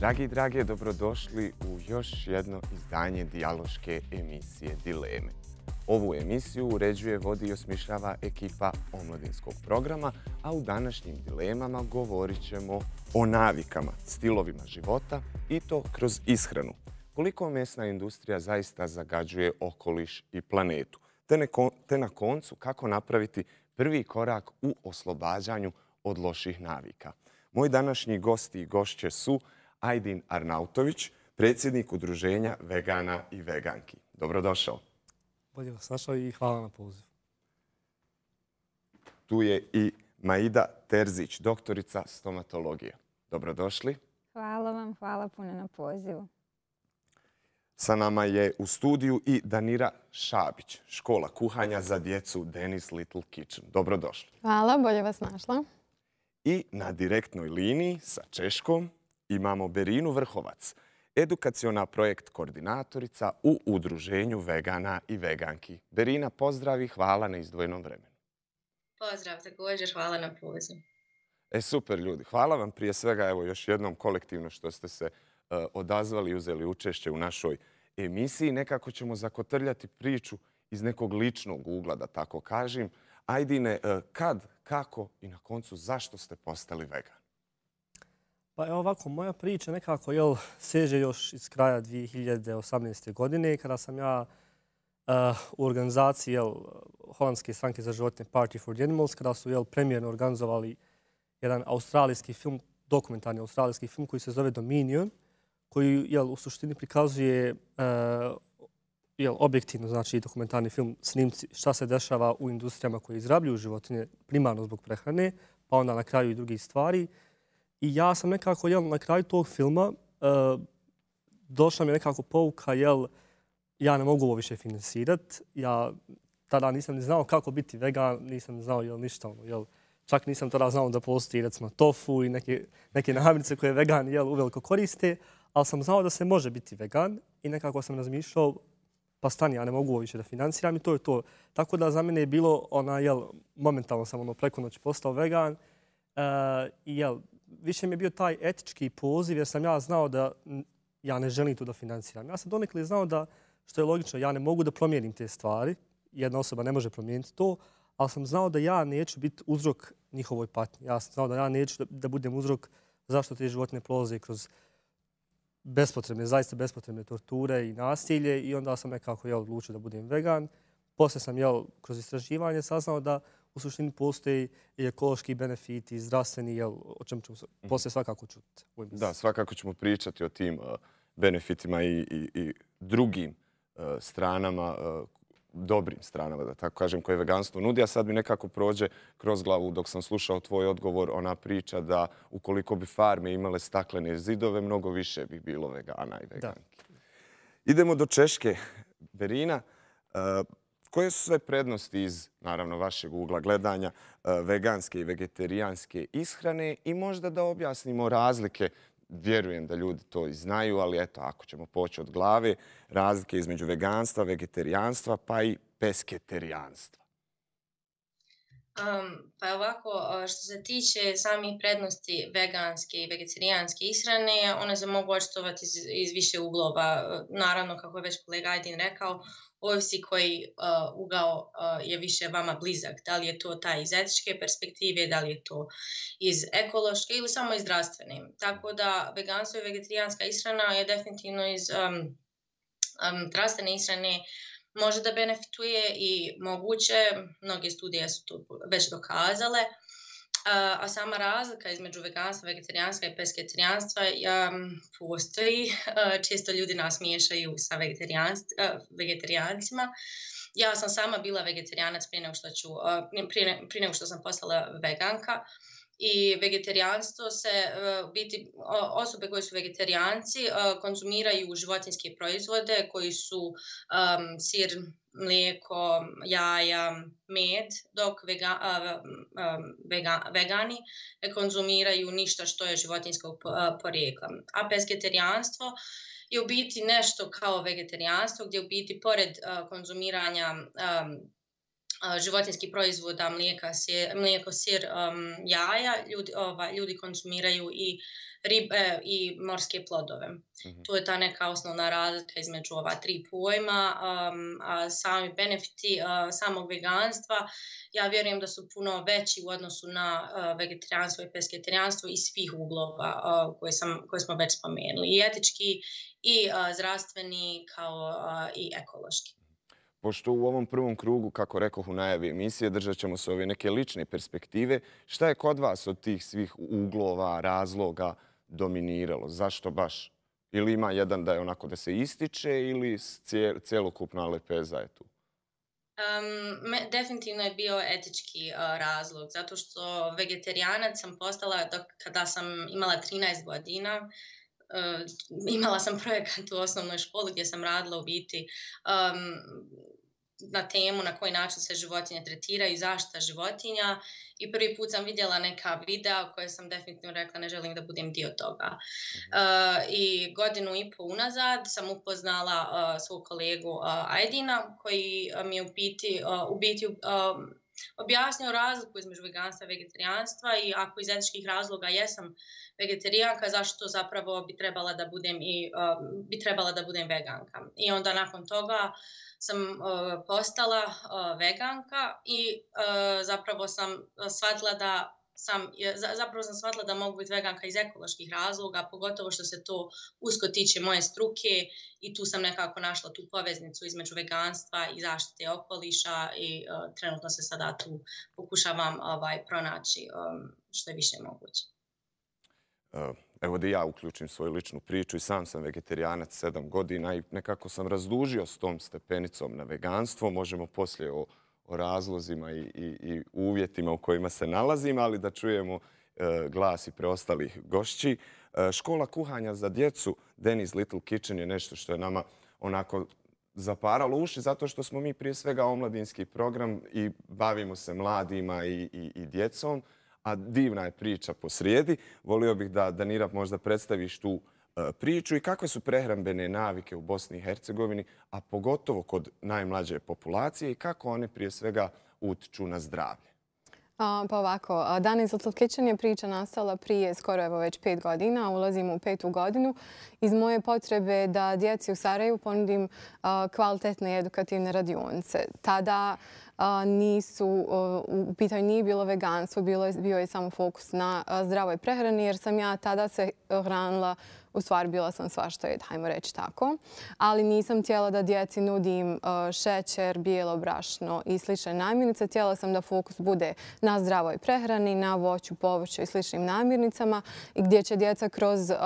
Dragi i drage, dobrodošli u još jedno izdanje dijaloške emisije Dileme. Ovu emisiju uređuje, vodi i osmišljava ekipa omladinskog programa, a u današnjim dilemama govorit ćemo o navikama, stilovima života i to kroz ishranu. Koliko mesna industrija zaista zagađuje okoliš i planetu? Te na koncu kako napraviti prvi korak u oslobađanju od loših navika. Moji današnji gosti i gošće su Ajdin Arnautović, predsjednik Udruženja vegana i veganki. Dobrodošao. Bolje vas našao i hvala na poziv. Tu je i Maida Terzić, doktorica stomatologije. Dobrodošli. Hvala vam, hvala puno na pozivu. Sa nama je u studiju i Danira Šabić, škola kuhanja za djecu Dennis Little Kitchen. Dobrodošli. Hvala, bolje vas našla. I na direktnoj liniji sa Češkom imamo Berinu Vrhovac, edukacijona projekt koordinatorica u Udruženju vegana i veganki. Berina, pozdrav i hvala na izdvojenom vremenu. Pozdrav, također, hvala na poziv. E, super ljudi, hvala vam prije svega evo još jednom kolektivno što ste se e, odazvali i uzeli učešće u našoj emisiji. Nekako ćemo zakotrljati priču iz nekog ličnog ugla, da tako kažem. Ajdine, e, kad, kako i na koncu zašto ste postali vegan? Pa evo ovako, moja priča nekako jel, seže još iz kraja 2018. godine kada sam ja uh, u organizaciji jel, Holandske stranke za životne Party for the Animals, kada su jel, premijerno organizovali jedan australijski film, dokumentarni australijski film koji se zove Dominion, koji jel, u suštini prikazuje uh, jel, objektivno, znači dokumentarni film, snimci šta se dešava u industrijama koje izrabljuju životinje primarno zbog prehrane, pa onda na kraju i drugih stvari. I ja sam nekako, jel, na kraju tog filma uh, došla mi nekako pouka, jel, ja ne mogu ovo više finansirati. Ja tada nisam ni znao kako biti vegan, nisam znao jel, ništa. Ono, jel, čak nisam tada znao da postoji recimo tofu i neke, neke namirnice koje vegan jel, uveliko koriste, ali sam znao da se može biti vegan i nekako sam razmišljao pa stani, ja ne mogu ovo više da financiram i to je to. Tako da za mene je bilo, ona, jel, momentalno sam ono, preko noći postao vegan uh, jel, više mi je bio taj etički poziv jer sam ja znao da ja ne želim to da financiram. Ja sam donekli znao da, što je logično, ja ne mogu da promijenim te stvari. Jedna osoba ne može promijeniti to, ali sam znao da ja neću biti uzrok njihovoj patnji. Ja sam znao da ja neću da, da budem uzrok zašto te životne prolaze kroz bespotrebne, zaista bespotrebne torture i nasilje i onda sam nekako jel, odlučio da budem vegan. Posle sam jel, kroz istraživanje saznao da u suštini postoji i ekološki benefit i zdravstveni, jel, o čemu ćemo mhm. poslije svakako čuti. Da, svakako ćemo pričati o tim uh, benefitima i, i, i drugim uh, stranama, uh, dobrim stranama, da tako kažem, koje veganstvo nudi. A sad mi nekako prođe kroz glavu dok sam slušao tvoj odgovor, ona priča da ukoliko bi farme imale staklene zidove, mnogo više bi bilo vegana i veganki. Da. Idemo do Češke. Berina, koje su sve prednosti iz, naravno, vašeg ugla gledanja e, veganske i vegetarijanske ishrane i možda da objasnimo razlike vjerujem da ljudi to i znaju, ali eto, ako ćemo poći od glave, razlike između veganstva, vegetarijanstva pa i pesketarijanstva. Um, pa ovako, što se tiče samih prednosti veganske i vegetarijanske ishrane, one se mogu očitovati iz, iz više uglova. Naravno, kako je već kolega Aydin rekao, ovisi koji uh, ugao uh, je više vama blizak. Da li je to taj iz etičke perspektive, da li je to iz ekološke ili samo iz zdravstvene. Tako da veganstvo i vegetarijanska ishrana je definitivno iz um, um, zdravstvene ishrane može da benefituje i moguće, mnoge studije su to već dokazale, a sama razlika između veganstva, vegetarijanstva i pesketarijanstva um, postoji. Često ljudi nas miješaju sa vegetarijancima. Ja sam sama bila vegetarijanac prije nego što, ću, prije, prije nego što sam postala veganka. I vegetarijanstvo se, e, biti, osobe koje su vegetarijanci e, konzumiraju životinske proizvode koji su um, sir, mlijeko, jaja, med, dok vega, e, vega, vegani ne konzumiraju ništa što je životinskog porijekla. A pesketarijanstvo je u biti nešto kao vegetarijanstvo, gdje u biti pored konzumiranja životinskih proizvoda, mlijeka, sir, mlijeko, sir, um, jaja, ljudi, ova, ljudi konzumiraju i ribe i morske plodove. Mm To je ta neka osnovna razlika između ova tri pojma. Um, a sami benefiti uh, samog veganstva, ja vjerujem da su puno veći u odnosu na uh, vegetarijanstvo i pesketarijanstvo iz svih uglova uh, koje, sam, koje smo već spomenuli. I etički, i uh, zdravstveni, kao uh, i ekološki. Pošto u ovom prvom krugu, kako rekao u najavi emisije, držat ćemo se ove neke lične perspektive. Šta je kod vas od tih svih uglova, razloga dominiralo? Zašto baš? Ili ima jedan da je onako da se ističe ili cijelokupna lepeza je tu? Um, me, definitivno je bio etički uh, razlog, zato što vegetarijanac sam postala dok, kada sam imala 13 godina. Uh, imala sam projekat u osnovnoj školi gdje sam radila u biti um, na temu na koji način se životinje tretiraju i zašta životinja i prvi put sam vidjela neka videa koje sam definitivno rekla ne želim da budem dio toga. Uh, I godinu i po unazad sam upoznala uh, svog kolegu uh, Ajdina koji mi je u biti, uh, u biti uh, objasnio razliku između veganstva i vegetarijanstva i ako iz etičkih razloga jesam vegetarijanka, zašto zapravo bi trebala da budem i uh, bi trebala da budem veganka. I onda nakon toga uh, sam e, postala e, veganka i e, zapravo sam shvatila da sam, zapravo sam shvatila da mogu biti veganka iz ekoloških razloga, pogotovo što se to usko tiče moje struke i tu sam nekako našla tu poveznicu između veganstva i zaštite okoliša i uh, trenutno se sada tu pokušavam ovaj, pronaći um, što je više moguće. Eh, evo da ja uključim svoju ličnu priču i sam sam vegetarijanac sedam godina i nekako sam razdužio s tom stepenicom na veganstvo. Možemo poslije o, o razlozima i, i, i uvjetima u kojima se nalazim, ali da čujemo e, glas i preostalih gošći. E, škola kuhanja za djecu Denis Little Kitchen je nešto što je nama onako zaparalo uši zato što smo mi prije svega omladinski program i bavimo se mladima i, i, i djecom a divna je priča po srijedi. Volio bih da Danira možda predstaviš tu e, priču i kakve su prehrambene navike u Bosni i Hercegovini, a pogotovo kod najmlađe populacije i kako one prije svega utiču na zdravlje. Pa ovako, Danis Little Kitchen je priča nastala prije skoro evo već pet godina. Ulazimo u petu godinu. Iz moje potrebe da djeci u Sarajevu ponudim kvalitetne edukativne radionice. Tada nisu, u pitanju nije bilo veganstvo, bio je samo fokus na zdravoj prehrani jer sam ja tada se hranila u stvari bila sam svašta jed, hajmo reći tako. Ali nisam htjela da djeci nudim uh, šećer, bijelo brašno i slične namirnice. Htjela sam da fokus bude na zdravoj prehrani, na voću, povrću i sličnim namirnicama i gdje će djeca kroz uh,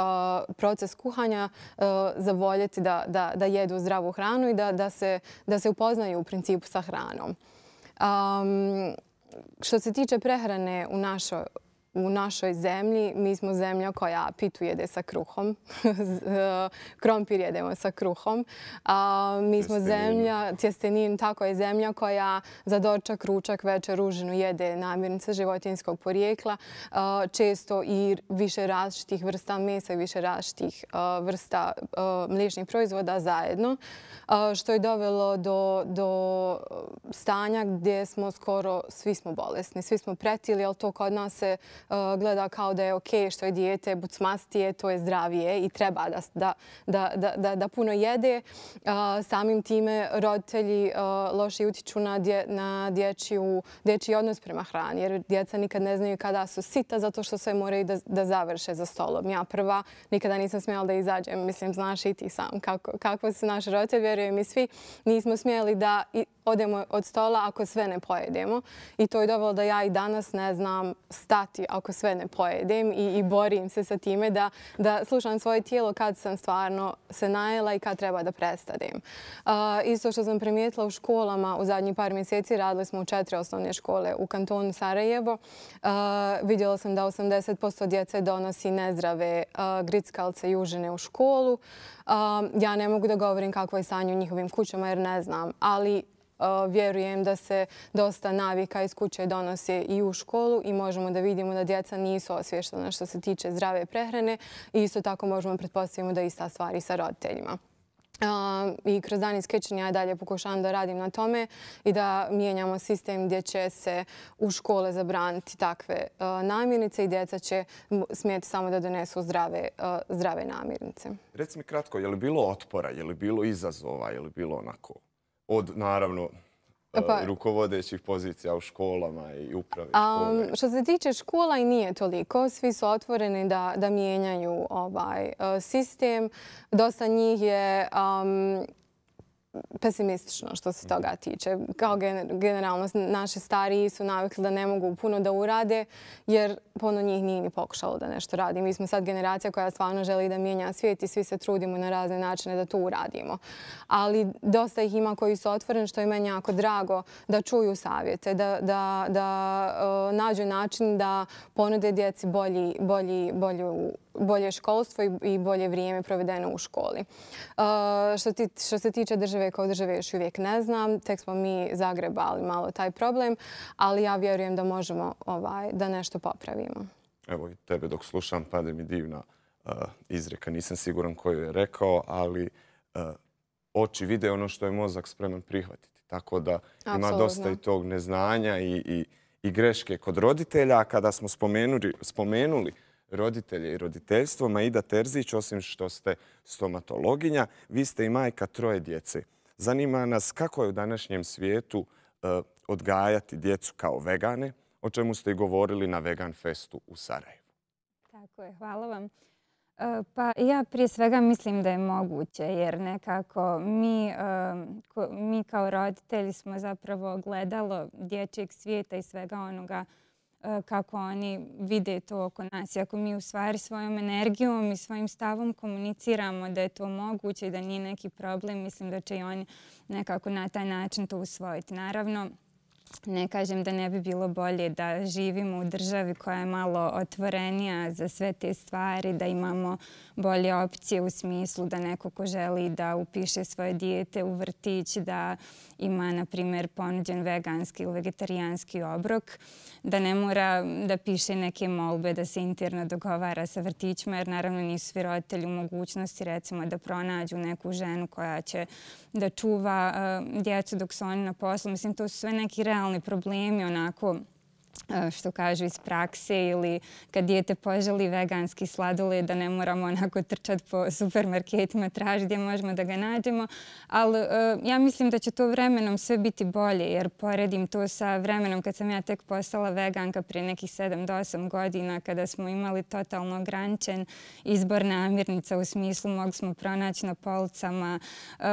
proces kuhanja uh, zavoljeti da jedu zdravu hranu i da se upoznaju u principu sa hranom. Um, što se tiče prehrane u našoj u našoj zemlji. Mi smo zemlja koja pitu jede sa kruhom. Krompir jedemo sa kruhom. Mi smo zemlja, tjestenin, tako je zemlja koja za dorčak, ručak, večer, ružinu jede namirnice životinskog porijekla. Često i više različitih vrsta mesa i više različitih vrsta mliječnih proizvoda zajedno. Što je dovelo do stanja gdje smo skoro svi smo bolesni. Svi smo pretili, ali to kod nas se E, gleda kao da je ok što je dijete bucmastije, to je zdravije i treba da puno jede. E, samim time roditelji e, loše utiču na dječji odnos prema hrani jer djeca nikad ne znaju kada su sita zato što sve moraju da završe za stolom. Ja prva nikada nisam smjela da izađem. Mislim, znaš i ti sam kako su naši roditelji, vjerujem i svi. Nismo smjeli da odemo od stola ako sve ne pojedemo. I to je dovelo da ja i danas ne znam stati ako sve ne pojedem i, i borim se sa time da, da slušam svoje tijelo kad sam stvarno se najela i kad treba da prestanem. Uh, isto što sam primijetila u školama u zadnjih par mjeseci, radili smo u četiri osnovne škole u kantonu Sarajevo. Uh, vidjela sam da 80% djece donosi nezdrave uh, grickalce i užine u školu. Uh, ja ne mogu da govorim kakvo je stanje u njihovim kućama jer ne znam, ali vjerujem da se dosta navika iz kuće donose i u školu i možemo da vidimo da djeca nisu osvještena što se tiče zdrave prehrane i isto tako možemo pretpostaviti da je ista stvar i sa roditeljima. i kroz dan iskećenja ja dalje pokušavam da radim na tome i da mijenjamo sistem gdje će se u škole zabraniti takve namirnice i djeca će smijeti samo da donesu zdrave, zdrave namirnice. Reci mi kratko, je li bilo otpora, je li bilo izazova, je li bilo onako od, naravno, pa, rukovodećih pozicija u školama i uprave škole? Što se tiče škola i nije toliko. Svi su otvoreni da, da mijenjaju ovaj sistem. Dosta njih je pesimistično što se toga tiče. Kao generalno, naše stariji su navikli da ne mogu puno da urade, jer puno njih nije ni pokušalo da nešto radi. Mi smo sad generacija koja stvarno želi da mijenja svijet i svi se trudimo na razne načine da to uradimo. Ali dosta ih ima koji su otvoreni, što je meni jako drago da čuju savjete, da, da, da nađu način da ponude djeci bolji, bolji, bolju bolje školstvo i bolje vrijeme provedeno u školi. Što se tiče države kao države još uvijek ne znam, tek smo mi zagrebali malo taj problem, ali ja vjerujem da možemo ovaj, da nešto popravimo. Evo i tebe dok slušam, pade mi divna izreka. Nisam siguran koju je rekao, ali oči vide ono što je mozak spreman prihvatiti. Tako da ima dosta i tog neznanja i, i, greške kod roditelja. Kada smo spomenuli, spomenuli roditelje i roditeljstvo. Maida Terzić, osim što ste stomatologinja, vi ste i majka troje djece. Zanima nas kako je u današnjem svijetu e, odgajati djecu kao vegane, o čemu ste i govorili na Vegan Festu u Sarajevu. Tako je, hvala vam. E, pa ja prije svega mislim da je moguće jer nekako mi, e, mi kao roditelji smo zapravo gledalo dječjeg svijeta i svega onoga E, E, kako oni vide to oko nas. I ako mi u stvari svojom energijom i svojim stavom komuniciramo da je to moguće i da nije neki problem, mislim da će i oni nekako na taj način to usvojiti. Naravno, ne kažem da ne bi bilo bolje da živimo u državi koja je malo otvorenija za sve te stvari, da imamo bolje opcije u smislu da neko ko želi da upiše svoje dijete u vrtić, da ima, na primjer, ponuđen veganski ili vegetarijanski obrok, da ne mora da piše neke molbe, da se interno dogovara sa vrtićima, jer naravno nisu svi roditelji u mogućnosti, recimo, da pronađu neku ženu koja će da čuva uh, djecu dok su oni na poslu. Mislim, to su sve neki realni realni problemi, onako, što kažu iz prakse ili kad dijete poželi veganski sladoled da ne moramo onako trčati po supermarketima tražiti gdje možemo da ga nađemo. Ali e, ja mislim da će to vremenom sve biti bolje jer poredim to sa vremenom kad sam ja tek postala veganka prije nekih 7 do 8 godina kada smo imali totalno ograničen izbor namirnica u smislu mogli smo pronaći na policama e,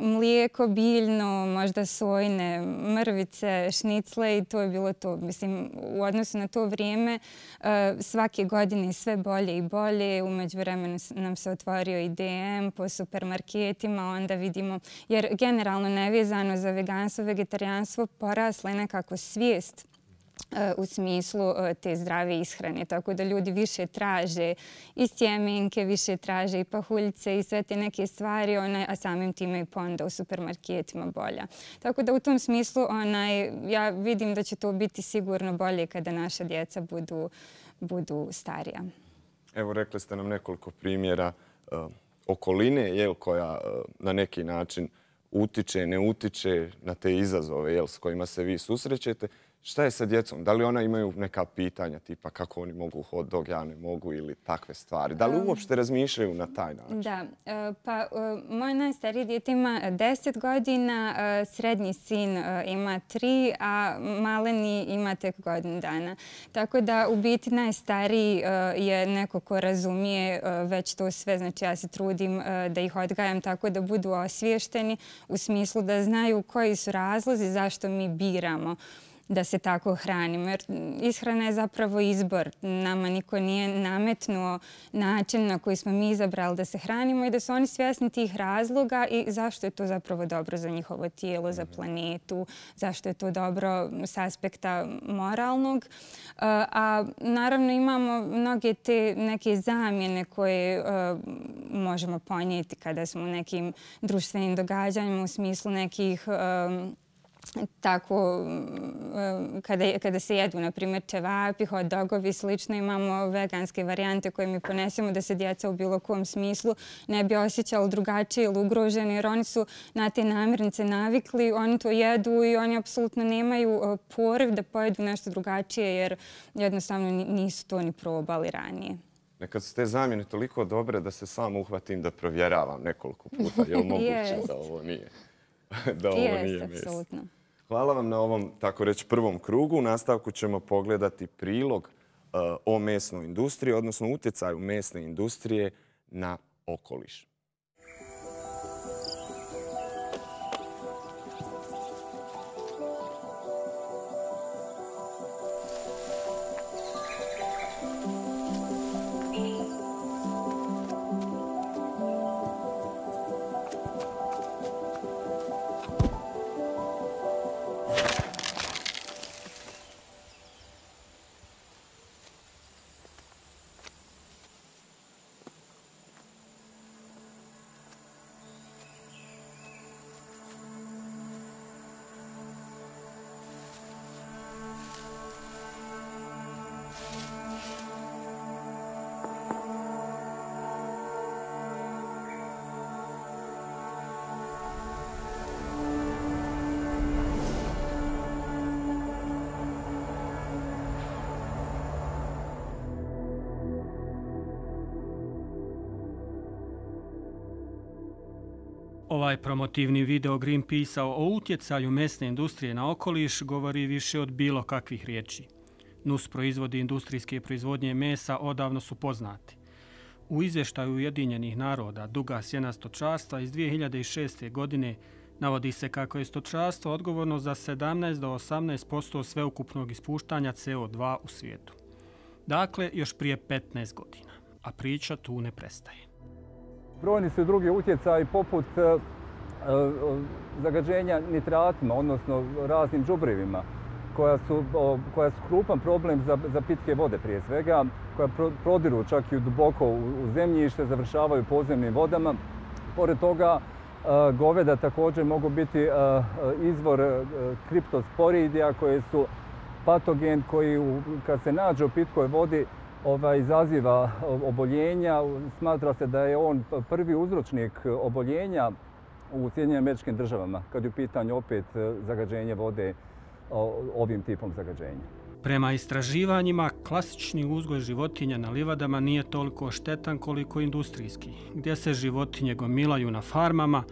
mlijeko, biljno, možda sojne, mrvice, šnicle i to je bilo to. Mislim, u odnosu na to vrijeme e, svake godine sve bolje i bolje. Umeđu vremenu nam se otvorio i DM po supermarketima. Onda vidimo, jer generalno nevezano za veganstvo, vegetarijanstvo porasla je nekako svijest E, u smislu e, te zdrave ishrane. Tako da ljudi više traže i sjemenke, više traže i pahuljice i sve te neke stvari, a samim time i ponda u supermarketima bolja. Tako da u tom smislu ja vidim da će to biti sigurno bolje kada naša djeca budu starija. Evo, rekli ste nam nekoliko primjera e, okoline koja e, na neki način utiče, ne utiče na te izazove s kojima se vi susrećete. Šta je sa djecom? Da li ona imaju neka pitanja tipa kako oni mogu hod dog, ja ne mogu ili takve stvari? Da li uopšte razmišljaju na taj način? Da, e, pa e, moj najstariji djete ima 10 godina, e, srednji sin ima 3, a maleni ima tek godin dana. Tako da u biti najstariji je neko ko razumije već to sve. Znači ja se trudim da ih odgajam tako da budu osviješteni u smislu da znaju koji su razlozi zašto mi biramo da se tako hranimo. Jer ishrana je zapravo izbor. Nama niko nije nametnuo način na koji smo mi izabrali da se hranimo i da su oni svjesni tih razloga i zašto je to zapravo dobro za njihovo tijelo, za planetu, zašto je to dobro s aspekta moralnog. A naravno imamo mnoge te neke zamjene koje možemo ponijeti kada smo u nekim društvenim događanjima u smislu nekih tako mm, kada, kada se jedu, na primjer, čevapi, hot dogovi, slično imamo veganske varijante koje mi ponesemo da se djeca u bilo kom smislu ne bi osjećali drugačije ili ugroženi, jer oni su na te namirnice navikli, oni to jedu i oni apsolutno nemaju e, poriv da pojedu nešto drugačije, jer jednostavno nisu to ni probali ranije. Nekad su te zamjene toliko dobre da se sam uhvatim da provjeravam nekoliko puta. Je li moguće da ovo nije? da ovo nije meso. Hvala vam na ovom, tako reći, prvom krugu. U nastavku ćemo pogledati prilog uh, o mesnoj industriji, odnosno utjecaju mesne industrije na okoliš. Ovaj promotivni video Greenpeace-a o utjecaju mesne industrije na okoliš govori više od bilo kakvih riječi. Nus proizvodi industrijske proizvodnje mesa odavno su poznati. U izvještaju Ujedinjenih naroda Duga sjena stočarstva iz 2006. godine navodi se kako je stočarstvo odgovorno za 17 do 18 posto sveukupnog ispuštanja CO2 u svijetu. Dakle, još prije 15 godina. A priča tu ne prestaje. Brojni su drugi utjecaji poput e, e, zagađenja nitratima, odnosno raznim džubrivima, koja su, koja su krupan problem za, za pitke vode prije svega, koja prodiru čak i duboko u, u zemljište, završavaju podzemnim vodama. Pored toga, e, goveda također mogu biti izvor kriptosporidija koje su patogen koji kad se nađe u pitkoj vodi ovaj, izaziva oboljenja. Smatra se da je on prvi uzročnik oboljenja u Sjedinjenim američkim državama, kad je u pitanju opet e, zagađenje vode ovim tipom zagađenja. Prema istraživanjima, klasični uzgoj životinja na livadama nije toliko štetan koliko industrijski, gdje se životinje gomilaju na farmama,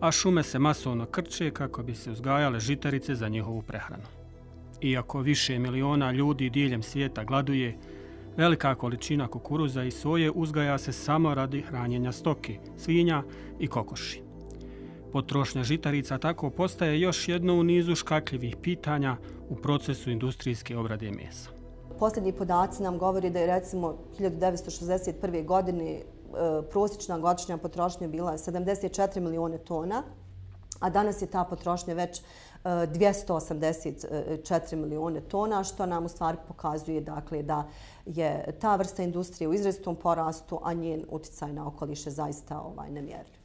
a šume se masovno krče kako bi se uzgajale žitarice za njihovu prehranu. Iako više miliona ljudi diljem svijeta gladuje, Velika količina kukuruza i soje uzgaja se samo radi hranjenja stoke, svinja i kokoši. Potrošnja žitarica tako postaje još jedno u nizu škakljivih pitanja u procesu industrijske obrade mesa. Posljednji podaci nam govori da je recimo 1961. godine e, prosječna godišnja potrošnja bila 74 milijone tona, a danas je ta potrošnja već e, 284 milijone tona, što nam u stvari pokazuje dakle, da je ta vrsta industrije u izrazitom porastu, a njen uticaj na okoliše zaista ovaj, nemjerljiv.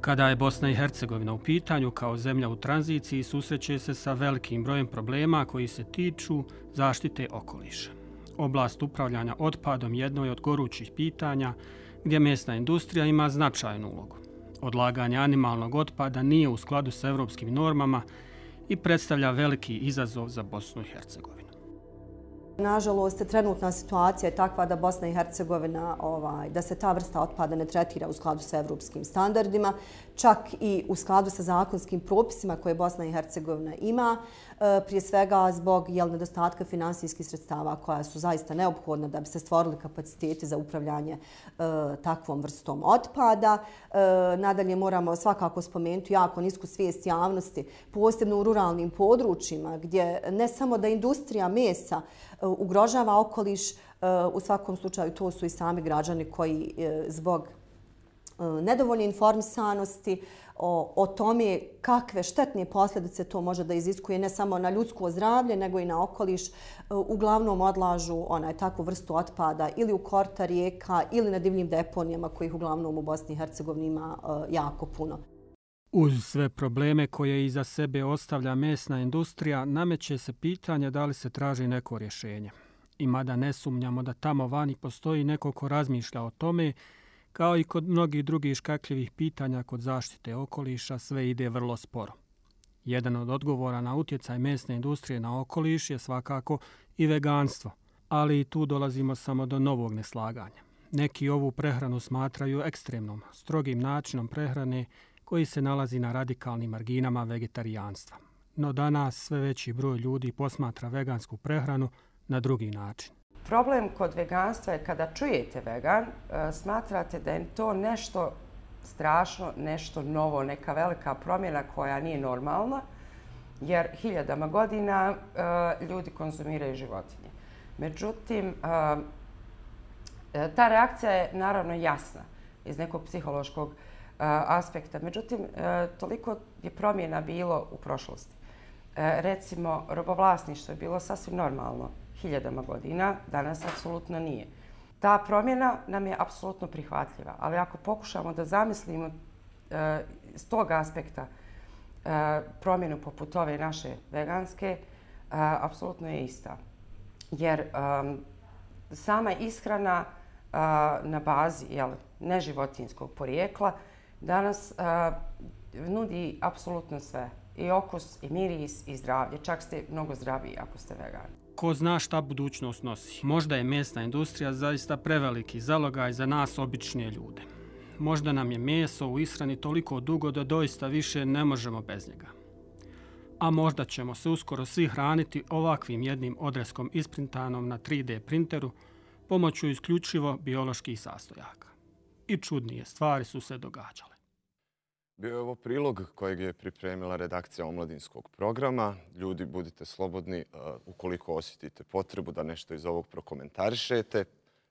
Kada je Bosna i Hercegovina u pitanju kao zemlja u tranziciji, susreće se sa velikim brojem problema koji se tiču zaštite okoliša. Oblast upravljanja otpadom jedno je od gorućih pitanja gdje mjesna industrija ima značajnu ulogu. Odlaganje animalnog otpada nije u skladu sa evropskim normama i predstavlja veliki izazov za Bosnu i Hercegovinu. Nažalost, trenutna situacija je takva da Bosna i Hercegovina, ovaj, da se ta vrsta otpada ne tretira u skladu sa evropskim standardima, čak i u skladu sa zakonskim propisima koje Bosna i Hercegovina ima, eh, prije svega zbog jel, nedostatka finansijskih sredstava koja su zaista neophodna da bi se stvorili kapaciteti za upravljanje e, takvom vrstom otpada. E, nadalje moramo svakako spomenuti jako nisku svijest javnosti, posebno u ruralnim područjima gdje ne samo da industrija mesa ugrožava okoliš, e, u svakom slučaju to su i sami građani koji e, zbog e, nedovoljne informisanosti o, o tome kakve štetne posljedice to može da iziskuje ne samo na ljudsko zdravlje, nego i na okoliš, uglavnom odlažu onaj takvu vrstu otpada ili u korta rijeka ili na divnim deponijama kojih uglavnom u Bosni i Hercegovini ima jako puno. Uz sve probleme koje iza sebe ostavlja mesna industrija, nameće se pitanje da li se traži neko rješenje. I mada ne sumnjamo da tamo vani postoji neko ko razmišlja o tome, kao i kod mnogih drugih škakljivih pitanja kod zaštite okoliša, sve ide vrlo sporo. Jedan od odgovora na utjecaj mesne industrije na okoliš je svakako i veganstvo, ali i tu dolazimo samo do novog neslaganja. Neki ovu prehranu smatraju ekstremnom, strogim načinom prehrane koji se nalazi na radikalnim marginama vegetarijanstva. No danas sve veći broj ljudi posmatra vegansku prehranu na drugi način. Problem kod veganstva je kada čujete vegan, e, smatrate da je to nešto strašno, nešto novo, neka velika promjena koja nije normalna, jer hiljadama godina e, ljudi konzumiraju životinje. Međutim, e, ta reakcija je naravno jasna iz nekog psihološkog aspekta. Međutim, toliko je promjena bilo u prošlosti. Recimo, robovlasništvo je bilo sasvim normalno hiljadama godina, danas apsolutno nije. Ta promjena nam je apsolutno prihvatljiva, ali ako pokušamo da zamislimo s tog aspekta promjenu poput ove naše veganske, apsolutno je ista. Jer sama ishrana na bazi jel, neživotinskog porijekla danas e, nudi apsolutno sve. I okus, i miris, i zdravlje. Čak ste mnogo zdraviji ako ste vegani. Ko zna šta budućnost nosi? Možda je mesna industrija zaista preveliki zalogaj za nas obične ljude. Možda nam je meso u ishrani toliko dugo da doista više ne možemo bez njega. A možda ćemo se uskoro svi hraniti ovakvim jednim odreskom isprintanom na 3D printeru pomoću isključivo bioloških sastojaka. I čudnije stvari su se događale. Bio je ovo prilog kojeg je pripremila redakcija omladinskog programa. Ljudi, budite slobodni uh, ukoliko osjetite potrebu da nešto iz ovog prokomentarišete.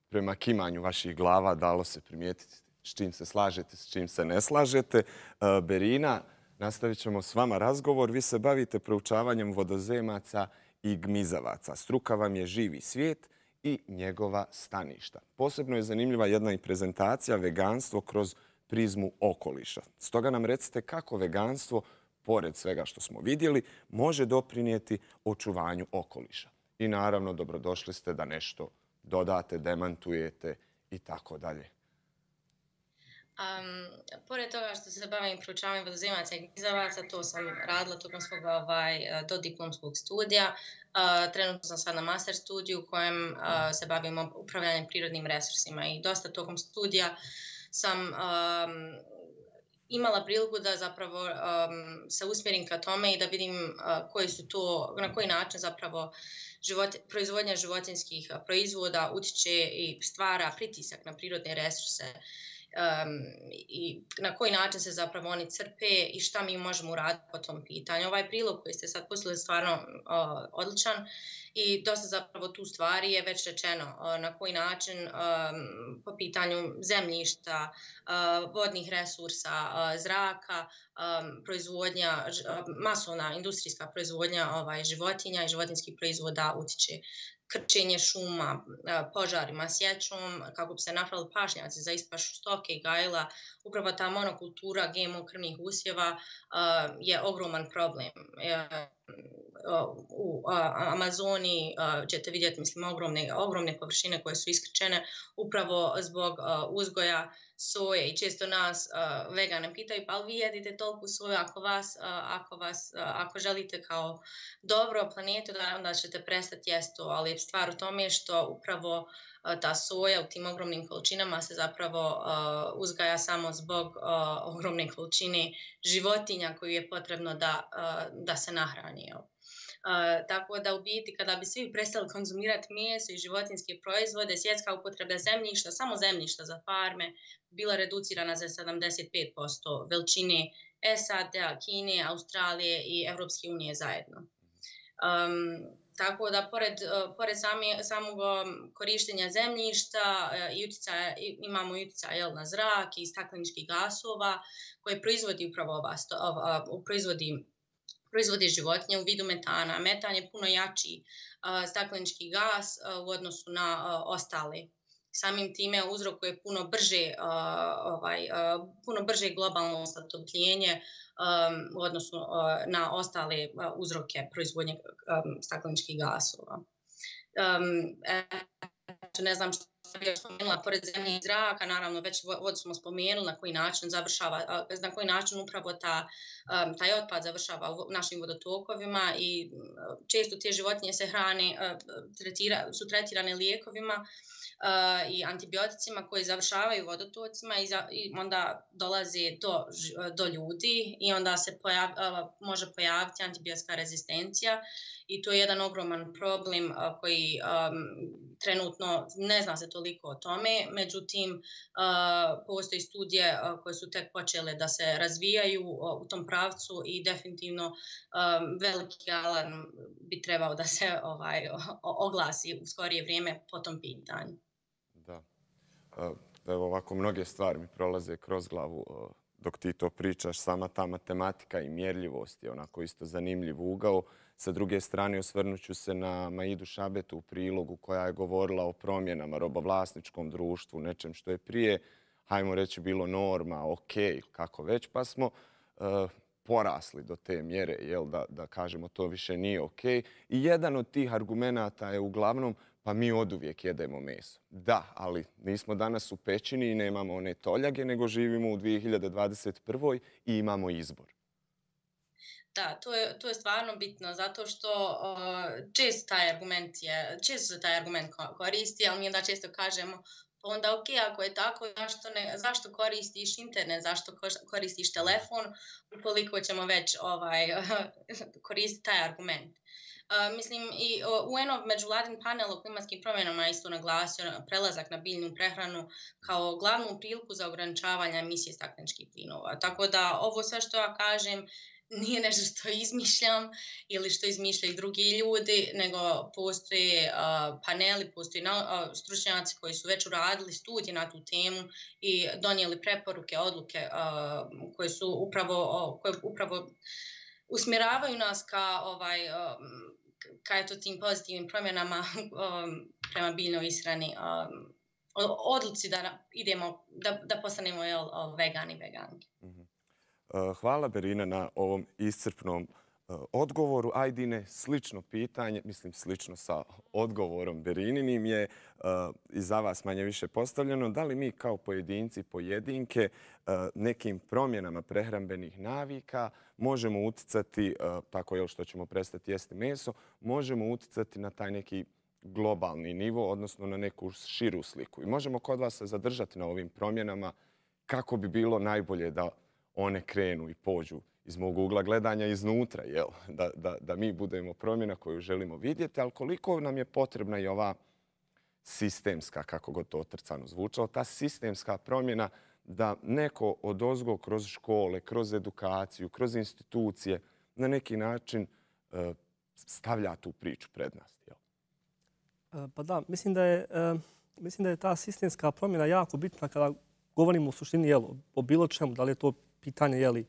Prema kimanju vaših glava dalo se primijetiti s čim se slažete, s čim se ne slažete. Uh, Berina, nastavit ćemo s vama razgovor. Vi se bavite proučavanjem vodozemaca i gmizavaca. Struka vam je živi svijet i njegova staništa. Posebno je zanimljiva jedna i prezentacija veganstvo kroz prizmu okoliša. Stoga nam recite kako veganstvo, pored svega što smo vidjeli, može doprinijeti očuvanju okoliša. I naravno, dobrodošli ste da nešto dodate, demantujete i tako dalje. Um, pored toga što se bavim proučavanjem vodozemaca i gizavaca, to sam radila tokom svog ovaj, dodiplomskog studija. Uh, trenutno sam sad na master studiju u kojem uh, se bavim upravljanjem prirodnim resursima i dosta tokom studija uh, sam um, imala priliku da zapravo um, se usmjerim ka tome i da vidim uh, koji su to, na koji način zapravo život, proizvodnja životinskih uh, proizvoda utiče i stvara pritisak na prirodne resurse um, i na koji način se zapravo oni crpe i šta mi možemo uraditi po tom pitanju. Ovaj prilog koji ste sad pustili je stvarno uh, odličan i dosta zapravo tu stvari je već rečeno uh, na koji način um, po pitanju zemljišta, uh, vodnih resursa, uh, zraka, um, proizvodnja, uh, masovna industrijska proizvodnja ovaj, životinja i životinskih proizvoda utiče krčenje šuma, e, požarima, sjećom, kako bi se napravili pašnjaci za ispašu stoke i gajla, upravo ta monokultura GMO krvnih usjeva e, je ogroman problem. E, u Amazoni ćete vidjeti, mislim, ogromne, ogromne površine koje su iskrčene upravo zbog uzgoja soje i često nas uh, vegane pitaju pa li vi jedite toliko soje ako vas, uh, ako vas uh, ako želite kao dobro planetu da onda ćete prestati jesti to ali stvar u tome je što upravo uh, ta soja u tim ogromnim količinama se zapravo uh, uzgaja samo zbog uh, ogromne količine životinja koju je potrebno da, uh, da se nahrani. Uh, tako da u biti kada bi svi prestali konzumirati meso i životinske proizvode, svjetska upotreba zemljišta, samo zemljišta za farme, bila reducirana za 75% veličine SAD, Kine, Australije i Evropske unije zajedno. Um, tako da pored, pored sami, samog um, korištenja zemljišta e, i uticaja, imamo utjecaj na zrak i stakleničkih gasova koje proizvodi upravo ova, ova, proizvodi proizvode životinje u vidu metana. Metan je puno jači staklenički gas u odnosu na ostale samim time uzrokuje puno brže, ovaj, puno brže globalno zatopljenje u odnosu na ostale uzroke proizvodnje stakleničkih gasova. Ehm, ne znam što još spomenula, pored zemlje i zraka, naravno već vodu smo spomenuli na koji način završava, na koji način upravo ta, taj otpad završava u našim vodotokovima i često te životinje se hrane, tretira, su tretirane lijekovima eh, i antibioticima koji završavaju vodotocima i, za, i onda dolazi do, do ljudi i onda se pojav, eh, može pojaviti antibiotska rezistencija i to je jedan ogroman problem koji um, trenutno ne zna se toliko o tome, međutim uh, postoji studije uh, koje su tek počele da se razvijaju uh, u tom pravcu i definitivno um, veliki alarm bi trebao da se ovaj oglasi u skorije vrijeme po tom pitanju. Da. Evo ovako mnoge stvari mi prolaze kroz glavu dok ti to pričaš. Sama ta matematika i mjerljivost je onako isto zanimljiv ugao. Sa druge strane, osvrnuću se na Maidu Šabetu u prilogu koja je govorila o promjenama robovlasničkom društvu, nečem što je prije, hajmo reći, bilo norma, ok, kako već, pa smo uh, porasli do te mjere, jel, da, da kažemo to više nije ok. I jedan od tih argumenta je uglavnom, pa mi od uvijek jedemo meso. Da, ali nismo danas u pećini i nemamo one toljage, nego živimo u 2021. i imamo izbor. Da, to je, to je stvarno bitno, zato što uh, često taj argument je, često se taj argument koristi, ali mi onda često kažemo, pa onda ok, ako je tako, zašto, ne, zašto koristiš internet, zašto koristiš telefon, ukoliko ćemo već ovaj, koristiti taj argument. Uh, mislim, i UN-ov međuvladin panel o klimatskim promjenama isto naglasio prelazak na biljnu prehranu kao glavnu priliku za ograničavanje emisije stakleničkih plinova. Tako da ovo sve što ja kažem nije nešto što izmišljam ili što izmišljaju drugi ljudi, nego postoje uh, paneli, postoje na, uh, stručnjaci koji su već uradili studije na tu temu i donijeli preporuke, odluke uh, koje su upravo, uh, koje upravo usmjeravaju nas ka ovaj, um, kaj to tim pozitivnim promjenama um, prema biljnoj ishrani um, odluci da idemo, da, da postanemo jel, um, vegani, veganki. Mhm. Uh -huh. Hvala Berina na ovom iscrpnom E, odgovoru. Ajdine, slično pitanje, mislim slično sa odgovorom Berininim je e, i za vas manje više postavljeno. Da li mi kao pojedinci, pojedinke, e, nekim promjenama prehrambenih navika možemo uticati, tako je što ćemo prestati jesti meso, možemo uticati na taj neki globalni nivo, odnosno na neku širu sliku. I možemo kod vas se zadržati na ovim promjenama kako bi bilo najbolje da one krenu i pođu iz mog ugla gledanja iznutra, jel? Da, da, da mi budemo promjena koju želimo vidjeti, ali koliko nam je potrebna i ova sistemska, kako god to otrcano zvučalo, ta sistemska promjena da neko od ozgo kroz škole, kroz edukaciju, kroz institucije na neki način e, stavlja tu priču pred nas. Jel? E, pa da, mislim da je, e, mislim da je ta sistemska promjena jako bitna kada govorimo u suštini jel, o bilo čemu, da li je to pitanje jeli, li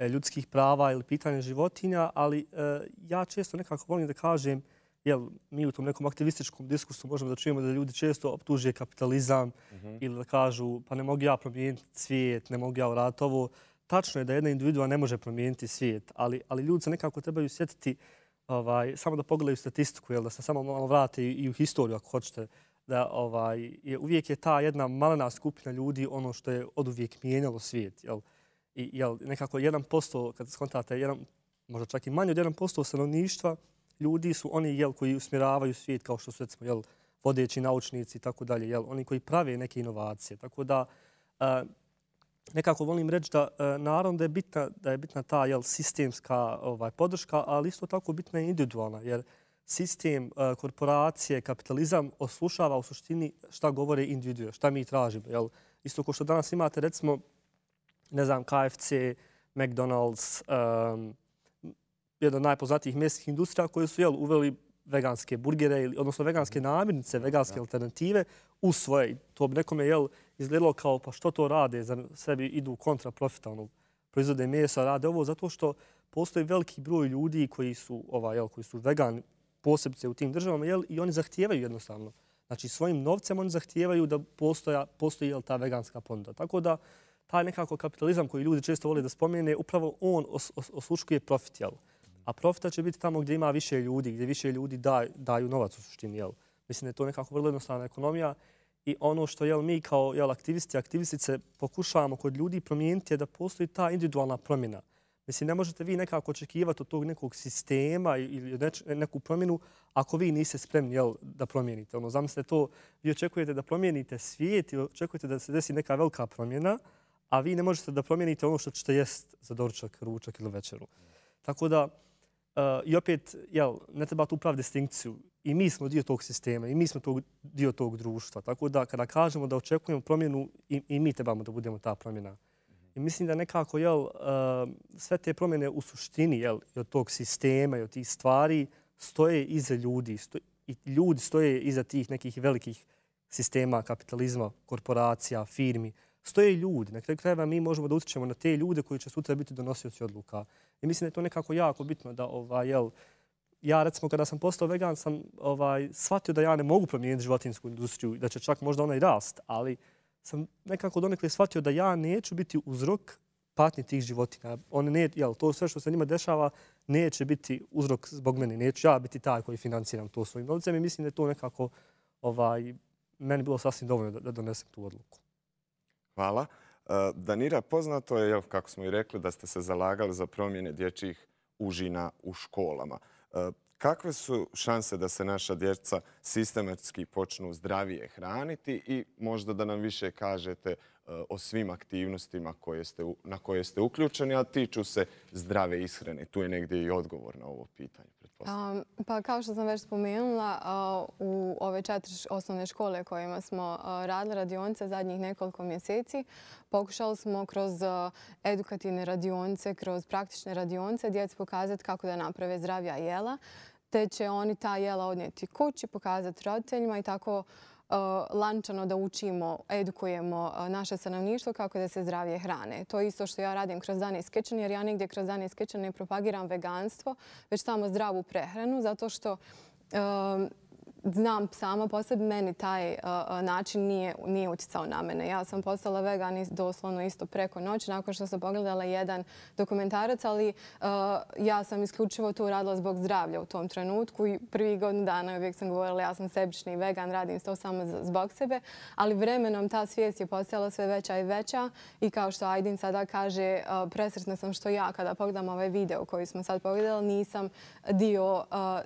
ljudskih prava ili pitanje životinja, ali e, ja često nekako volim da kažem, jel, mi u tom nekom aktivističkom diskursu možemo da čujemo da ljudi često optuže kapitalizam mm -hmm. ili da kažu pa ne mogu ja promijeniti svijet, ne mogu ja uraditi ovo. Tačno je da jedna individua ne može promijeniti svijet, ali, ali ljudi se nekako trebaju sjetiti ovaj, samo da pogledaju statistiku, jel, da se samo malo vrate i, i u historiju ako hoćete, da ovaj, je, uvijek je ta jedna malena skupina ljudi ono što je od uvijek mijenjalo svijet. Jel? I jel, nekako 1%, kad skontate, jedan, možda čak i manje od 1% stanovništva, ljudi su oni jel, koji usmjeravaju svijet kao što su recimo, jel, vodeći naučnici i tako dalje, jel, oni koji prave neke inovacije. Tako da, e, nekako volim reći da e, naravno da je bitna, da je bitna ta jel, sistemska ovaj, podrška, ali isto tako bitna je individualna, jer sistem, e, korporacije, kapitalizam oslušava u suštini šta govore individue, šta mi tražimo. Jel? Isto kao što danas imate, recimo, ne znam, KFC, McDonald's, um, jedna od najpoznatijih mjestnih industrija koje su jel, uveli veganske burgere, ili, odnosno veganske namirnice, veganske alternative u svoje. To bi nekome jel, izgledalo kao pa što to rade, za sebi idu kontra profitalno proizvode mjesa, rade ovo zato što postoji veliki broj ljudi koji su, ovaj, jel, koji su vegani posebce u tim državama jel, i oni zahtijevaju jednostavno Znači, svojim novcem oni zahtijevaju da postoja, postoji jel, ta veganska ponuda. Tako da, taj nekako kapitalizam koji ljudi često vole da spomene, upravo on os, os, osluškuje profit, jel? A profita će biti tamo gdje ima više ljudi, gdje više ljudi daj, daju novac u suštini, jel? Mislim da je to nekako vrlo jednostavna ekonomija i ono što jel, mi kao jel, aktivisti, aktivistice pokušavamo kod ljudi promijeniti je da postoji ta individualna promjena. Mislim, ne možete vi nekako očekivati od tog nekog sistema ili neč, neku promjenu ako vi niste spremni jel, da promijenite. Ono, zamislite to, vi očekujete da promijenite svijet i očekujete da se desi neka velika promjena, a vi ne možete da promijenite ono što ćete jest za doručak, ručak ili večeru. Tako da, uh, i opet, jel, ne treba tu pravi distinkciju. I mi smo dio tog sistema, i mi smo tog, dio tog društva. Tako da, kada kažemo da očekujemo promjenu, i, i mi trebamo da budemo ta promjena. I mislim da nekako, jel, uh, sve te promjene u suštini, jel, i od tog sistema i od tih stvari, stoje iza ljudi. Sto, I ljudi stoje iza tih nekih velikih sistema kapitalizma, korporacija, firmi stoje ljudi. Na kraju krajeva mi možemo da utječemo na te ljude koji će sutra biti donosioci odluka. I mislim da je to nekako jako bitno da ovaj, jel, ja recimo kada sam postao vegan sam ovaj, shvatio da ja ne mogu promijeniti životinsku industriju da će čak možda ona i rast, ali sam nekako donekle shvatio da ja neću biti uzrok patnje tih životinja. One ne, jel, to sve što se njima dešava neće biti uzrok zbog mene. Neću ja biti taj koji financiram to svojim novcem i mislim da je to nekako ovaj, meni bilo sasvim dovoljno da, da donesem tu odluku. Hvala. E, Danira, poznato je, kako smo i rekli, da ste se zalagali za promjene dječjih užina u školama. E, kakve su šanse da se naša djeca sistematski počnu zdravije hraniti i možda da nam više kažete Eh, o svim aktivnostima koje ste, na koje ste uključeni, a tiču se zdrave ishrane. Tu je negdje i odgovor na ovo pitanje. Um, pa kao što sam već spomenula, uh, u ove četiri osnovne škole kojima smo eh, uh, radili radionice zadnjih nekoliko mjeseci, pokušali smo kroz uh, edukativne radionice, kroz praktične radionice djeci pokazati kako da naprave zdravija jela, te će oni ta jela odnijeti kući, pokazati roditeljima i tako Uh, E, lančano da učimo, edukujemo e, naše stanovništvo kako da se zdravije hrane. To je isto što ja radim kroz Dani Kitchen, jer ja nigdje kroz Dani Kitchen ne propagiram veganstvo, već samo zdravu prehranu, zato što e, znam sama po sebi, meni taj e, e, način nije, nije utjecao na mene. Ja sam postala vegan doslovno isto preko noći nakon što sam pogledala jedan dokumentarac, ali e, ja sam isključivo to uradila zbog zdravlja u tom trenutku i prvi godin dana uvijek sam govorila ja sam sebični vegan, radim to samo zbog sebe, ali vremenom ta svijest je postala sve veća i veća i kao što Aydin sada kaže, presretna sam što ja kada pogledam ovaj video koji smo sad pogledali, nisam dio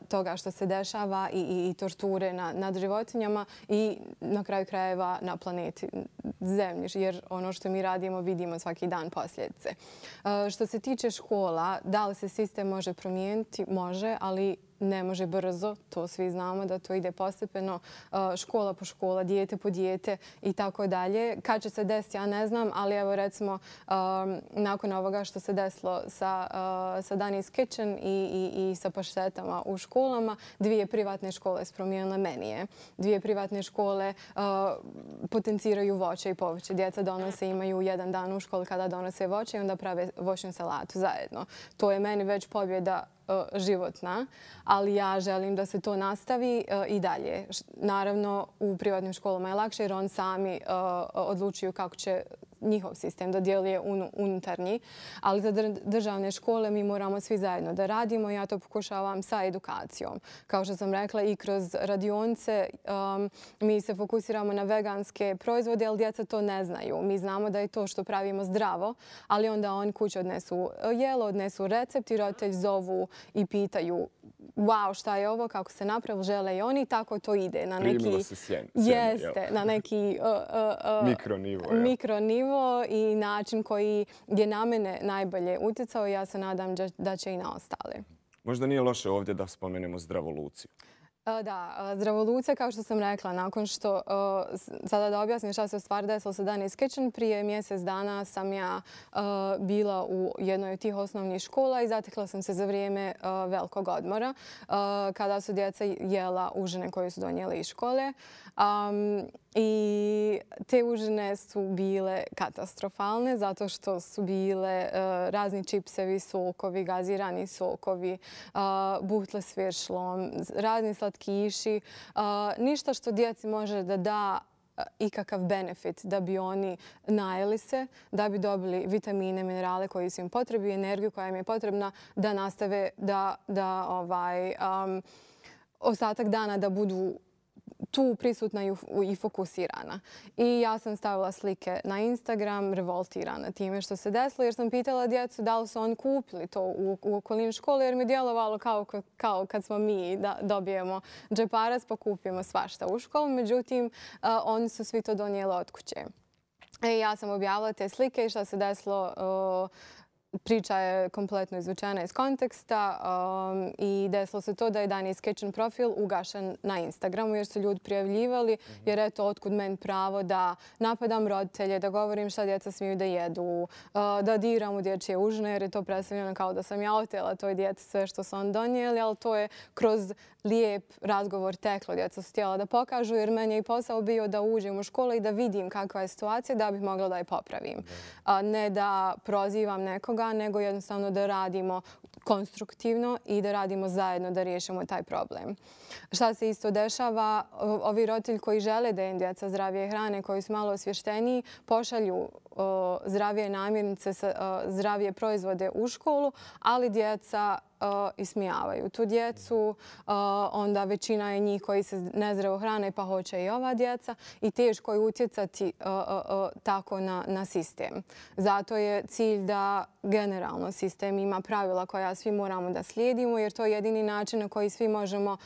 toga što se dešava i, i, i tortura kulture nad životinjama i na kraju krajeva na planeti Zemlji, jer ono što mi radimo vidimo svaki dan posljedice. E, što se tiče škola, da li se sistem može promijeniti? Može, ali ne može brzo, to svi znamo da to ide postepeno, škola po škola, dijete po dijete i tako dalje. Kad će se desiti, ja ne znam, ali evo recimo nakon ovoga što se desilo sa, sa Danis Kitchen i, i, i sa paštetama u školama, dvije privatne škole spromijenile promijenile menije. Dvije privatne škole potenciraju voće i povrće. Djeca donose, imaju jedan dan u školi kada donose voće i onda prave voćnu salatu zajedno. To je meni već pobjeda E, životna, ali ja želim da se to nastavi e, i dalje. Naravno, u privatnim školama je lakše jer on sami e, odlučuju kako će njihov sistem da djeluje unutarnji, ali za državne škole mi moramo svi zajedno da radimo. Ja to pokušavam sa edukacijom. Kao što sam rekla, i kroz radionce um, mi se fokusiramo na veganske proizvode, ali djeca to ne znaju. Mi znamo da je to što pravimo zdravo, ali onda oni kuće odnesu jelo, odnesu recept i roditelj zovu i pitaju wow, šta je ovo, kako se napravili, žele i oni, tako to ide. Na neki, Primilo se sjen. Jeste, na neki uh, uh, uh, mikronivo. Mikronivo i način koji je na mene najbolje utjecao. Ja se nadam da će i na ostale. Možda nije loše ovdje da spomenemo zdravoluciju. Da, zdravolucija, kao što sam rekla, nakon što, sada da objasnim šta se u stvari desilo sa Danis Kitchen, prije mjesec dana sam ja bila u jednoj od tih osnovnih škola i zatekla sam se za vrijeme velikog odmora, kada su djeca jela užine koje su donijeli iz škole. I te užine su bile katastrofalne zato što su bile e, razni čipsevi, sokovi, gazirani sokovi, e, butle s viršlom, razni slatkiši. E, ništa što djeci može da da ikakav benefit da bi oni najeli se, da bi dobili vitamine, minerale koji su im potrebi, energiju koja im je potrebna da nastave da ovaj, ostatak dana da budu tu prisutna i fokusirana. I ja sam stavila slike na Instagram, revoltirana time što se desilo, jer sam pitala djecu da li su oni kupili to u okolini škole, jer mi je djelovalo kao kad smo mi da dobijemo džeparac pa kupimo svašta u školu. Međutim, eh, oni su svi to donijeli od kuće. E, ja sam objavila te slike i što se desilo eh, priča je kompletno izvučena iz konteksta um, i desilo se to da je dan Kitchen profil ugašen na Instagramu jer su ljudi prijavljivali jer eto otkud men pravo da napadam roditelje, da govorim šta djeca smiju da jedu, uh, da diram u dječje užine jer je to predstavljeno kao da sam ja otela toj djeci sve što su on donijeli, ali to je kroz lijep razgovor teklo. Djeca su htjela da pokažu jer meni je i posao bio da uđem u školu i da vidim kakva je situacija da bih mogla da je popravim. Ne da prozivam nekoga, nego jednostavno da radimo konstruktivno i da radimo zajedno da riješimo taj problem. Šta se isto dešava? Ovi roditelji koji žele da im djeca zdravije hrane, koji su malo osvješteniji, pošalju zdravije namirnice, zdravije proizvode u školu, ali djeca Uh, ismijavaju tu djecu. Uh, onda većina je njih koji se nezdravo hrane pa hoće i ova djeca i teško je utjecati uh, tako na sistem. Zato je cilj da generalno sistem ima pravila koja svi moramo da slijedimo jer to je jedini način na koji svi možemo,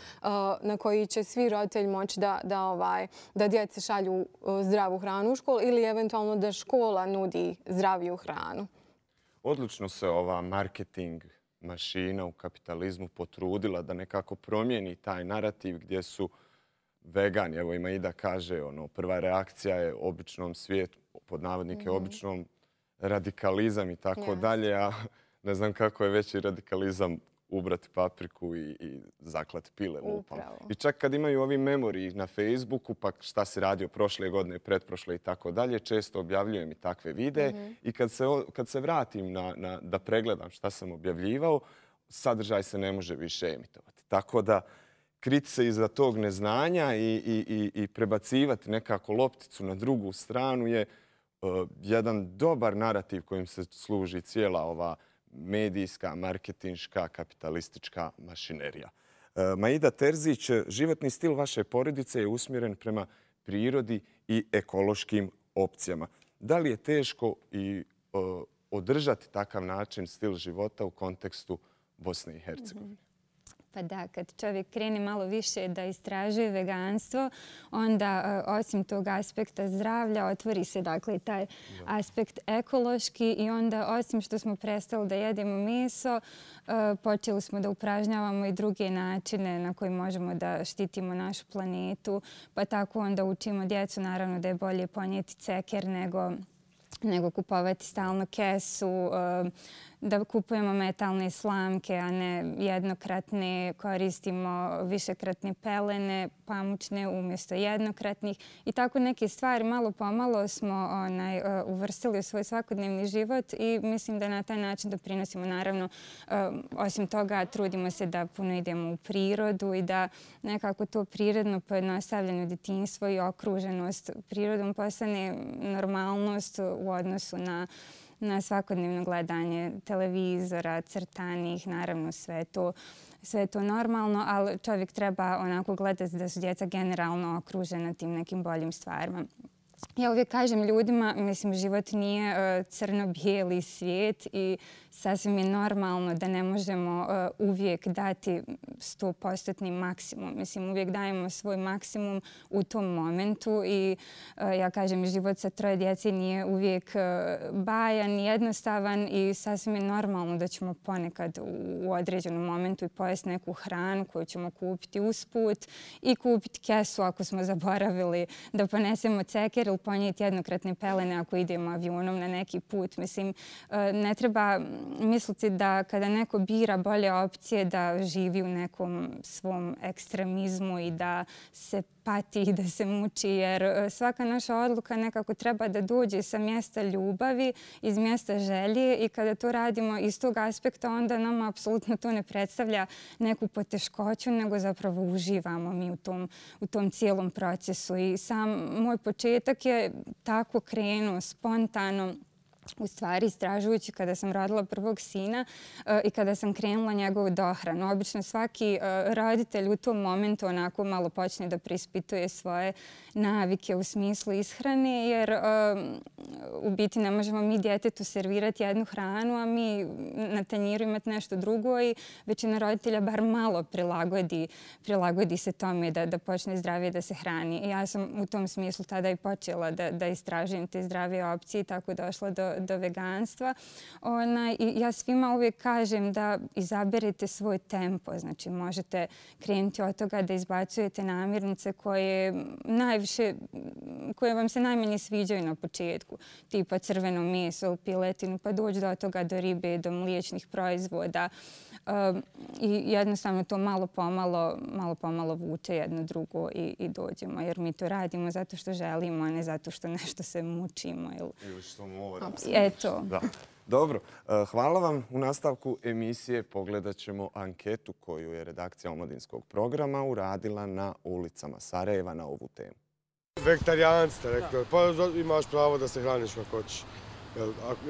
na koji će svi roditelji moći da ovaj, djece šalju zdravu hranu u školu ili eventualno da škola nudi zdraviju hranu. Odlično se ova marketing mašina u kapitalizmu potrudila da nekako promijeni taj narativ gdje su vegani. Evo ima i da kaže, ono, prva reakcija je običnom svijetu, pod navodnike mhm. običnom radikalizam i tako dalje, a ne znam kako je veći radikalizam ubrati papriku i, i zaklati pile lupam. I čak kad imaju ovi memoriji na Facebooku, pa šta se radio prošle godine, pretprošle i tako dalje, često objavljujem i takve videe. Mhm. I kad se, kad se vratim na, na, da pregledam šta sam objavljivao, sadržaj se ne može više emitovati. Tako da kriti se iza tog neznanja i, i, i, i prebacivati nekako lopticu na drugu stranu je uh, jedan dobar narativ kojim se služi cijela ova medijska, marketinška, kapitalistička mašinerija. E, Maida Terzić, životni stil vaše porodice je usmjeren prema prirodi i ekološkim opcijama. Da li je teško i e, održati takav način stil života u kontekstu Bosne i Hercegovine? Pa da, kad čovjek krene malo više da istražuje veganstvo, onda e, osim tog aspekta zdravlja otvori se dakle taj aspekt ekološki i onda osim što smo prestali da jedemo meso, e, počeli smo da upražnjavamo i druge načine na koji možemo da štitimo našu planetu. Pa tako onda učimo djecu naravno da je bolje ponijeti ceker nego nego kupovati stalno kesu, e, da kupujemo metalne slamke, a ne jednokratne, koristimo višekratne pelene, pamučne umjesto jednokratnih. I tako neke stvari malo pomalo smo onaj, e, uvrstili u svoj svakodnevni život i mislim da na taj način da prinosimo. Naravno, e, osim toga, trudimo se da puno idemo u prirodu i da nekako to prirodno pojednostavljeno djetinjstvo i okruženost prirodom postane normalnost u odnosu na na svakodnevno gledanje televizora, crtanih, naravno sve to sve to normalno, ali čovjek treba onako gledati da su djeca generalno okružena tim nekim boljim stvarima. Ja uvijek kažem ljudima, mislim, život nije e, crno-bijeli svijet i sasvim je normalno da ne možemo e, uvijek dati 100% maksimum. Mislim, uvijek dajemo svoj maksimum u tom momentu i e, ja kažem, život sa troje djece nije uvijek uh, bajan, jednostavan i sasvim je normalno da ćemo ponekad u određenom momentu i pojesti neku hranu koju ćemo kupiti usput i kupiti kesu ako smo zaboravili da ponesemo ceker ili ponijeti jednokratne pelene ako idemo avionom na neki put. Mislim, e, ne treba misliti da kada neko bira bolje opcije da živi u nekom svom ekstremizmu i da se pati i da se muči, jer e, svaka naša odluka nekako treba da dođe sa mjesta ljubavi, iz mjesta želje i kada to radimo iz tog aspekta, onda nam apsolutno to ne predstavlja neku poteškoću, nego zapravo uživamo mi u tom, u tom cijelom procesu. I sam moj početak je tako krenuo, spontano, u stvari istražujući kada sam rodila prvog sina e, i kada sam krenula njegovu dohranu. Obično svaki e, roditelj u tom momentu onako malo počne da prispituje svoje navike u smislu ishrane, jer e, u biti ne možemo mi djetetu servirati jednu hranu, a mi na tanjiru imati nešto drugo i većina roditelja bar malo prilagodi, prilagodi se tome da, da počne zdravije da se hrani. I ja sam u tom smislu tada i počela da, da istražujem te zdravije opcije i tako došla do, do veganstva. Ona, i ja svima uvijek kažem da izaberete svoj tempo. Znači, možete krenuti od toga da izbacujete namirnice koje najviše, koje vam se najmanje sviđaju na početku. Tipa crveno meso, piletinu, pa dođu do toga do ribe, do mliječnih proizvoda. Um, I jednostavno to malo pomalo, malo pomalo vuče jedno drugo i, i dođemo. Jer mi to radimo zato što želimo, a ne zato što nešto se mučimo. Ili što moramo. Eto. Da. Dobro, uh, hvala vam. U nastavku emisije pogledat ćemo anketu koju je redakcija omladinskog programa uradila na ulicama Sarajeva na ovu temu. Vegetarijanci ste rekli, pa imaš pravo da se hraniš kako hoćeš.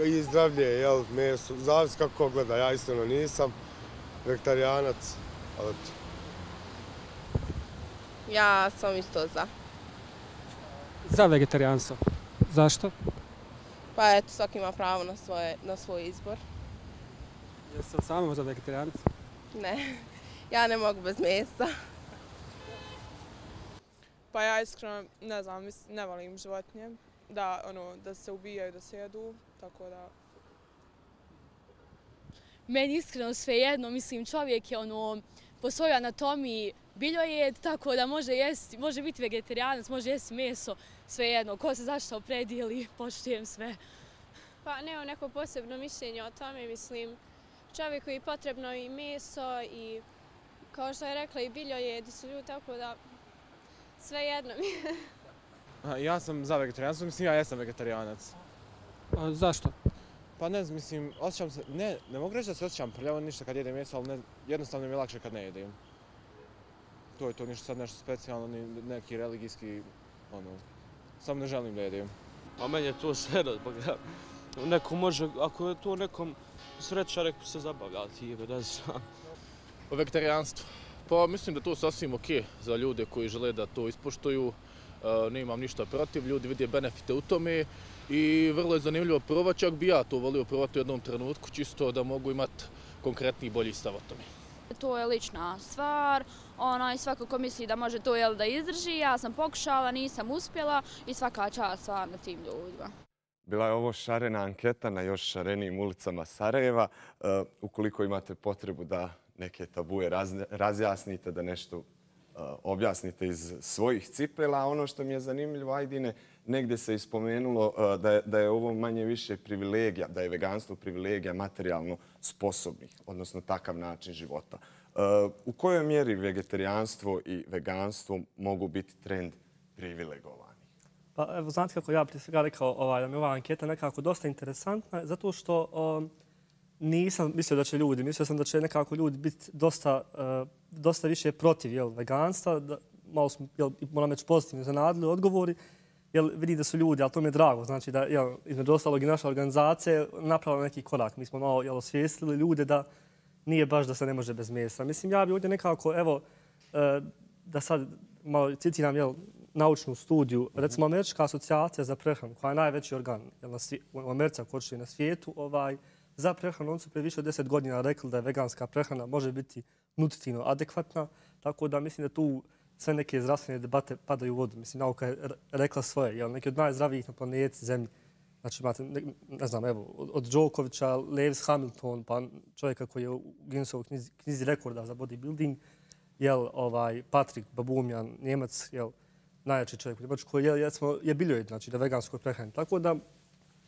I zdravlje, jel, meso, zavisi kako gleda, ja istino nisam vegetarijanac, ali to. Ja sam isto za. Za vegetarijanstvo. Zašto? Pa eto, svaki ima pravo na, svoje, na svoj izbor. Jesi li sama možda vegetarijanac? Ne, ja ne mogu bez mesa. Pa ja iskreno ne znam, ne volim životinje. Da, ono, da se ubijaju, da se jedu, tako da meni iskreno sve jedno, mislim čovjek je ono po svojoj anatomiji biljojed, tako da može jesti, može biti vegetarijanac, može jesti meso, sve jedno, ko se zašto opredijeli, poštujem sve. Pa nema neko posebno mišljenje o tome, mislim čovjek koji je potrebno i meso i kao što je rekla i biljojedi su ljudi, tako da sve jedno mi je. Ja sam za vegetarijanstvo, mislim ja jesam vegetarijanac. A, zašto? Pa ne znam, mislim, osjećam se, ne, ne mogu reći da se osjećam prljavo ništa kad jedem mjesto, ali ne, jednostavno mi je lakše kad ne jedem. To je to ništa sad nešto specijalno, ni neki religijski, ono, samo ne želim da jedem. A meni je to sve razbog, ja. Neko može, ako je to nekom sreća, neko se zabavlja, ti je, ne znam. O vegetarijanstvu. Pa mislim da to sasvim okej okay za ljude koji žele da to ispoštuju. Uh, ne imam ništa protiv, ljudi vidi benefite u tome i vrlo je zanimljivo provat, čak bi ja to volio provati u jednom trenutku, čisto da mogu imati konkretni i bolji stav o tome. To je lična stvar, onaj, svako ko misli da može to jel, da izdrži, ja sam pokušala, nisam uspjela i svaka čast stvarno tim ljudima. Bila je ovo šarena anketa na još šarenijim ulicama Sarajeva. Uh, ukoliko imate potrebu da neke tabuje razjasnite, da nešto uh, objasnite iz svojih cipela, ono što mi je zanimljivo, Ajdine, negde se ispomenulo uh, da je, da je ovo manje više privilegija, da je veganstvo privilegija materijalno sposobnih, odnosno takav način života. Eh, u kojoj mjeri vegetarijanstvo i veganstvo mogu biti trend privilegovani? Pa evo, znate kako ja prije svega rekao ovaj, da mi ova anketa nekako dosta interesantna, zato što um, nisam mislio da će ljudi, mislio sam da će nekako ljudi biti dosta, uh, dosta više protiv jel, veganstva, da, malo smo, jel, moram reći, pozitivno zanadili odgovori, jel, vidi da su ljudi, ali to mi je drago, znači da, jel, između ostalog i naša organizacija napravila neki korak. Mi smo malo, jel, osvijestili ljude da nije baš da se ne može bez mjesta. Mislim, ja bih ovdje nekako, evo, e, da sad malo citiram, jel, naučnu studiju, recimo Američka asocijacija za prehranu, koja je najveći organ jel, na svi, u America koji na svijetu, ovaj, za prehranu, on su pre više od deset godina rekli da je veganska prehrana može biti nutritivno adekvatna, tako da mislim da tu sve neke zdravstvene debate padaju u vodu. Mislim, nauka je rekla svoje. Jel, neki od najzdravijih na planeti Zemlji. Znači, imate, ne, ne znam, evo, od Djokovića, Lewis Hamilton, pa čovjeka koji je u Guinnessovoj knjizi, knjizi rekorda za bodybuilding, jel, ovaj, Patrik Babumjan, Njemac, jel, najjači čovjek u Njemačkoj, je, je, je biljoid, znači, da veganskoj prehrani. Tako da,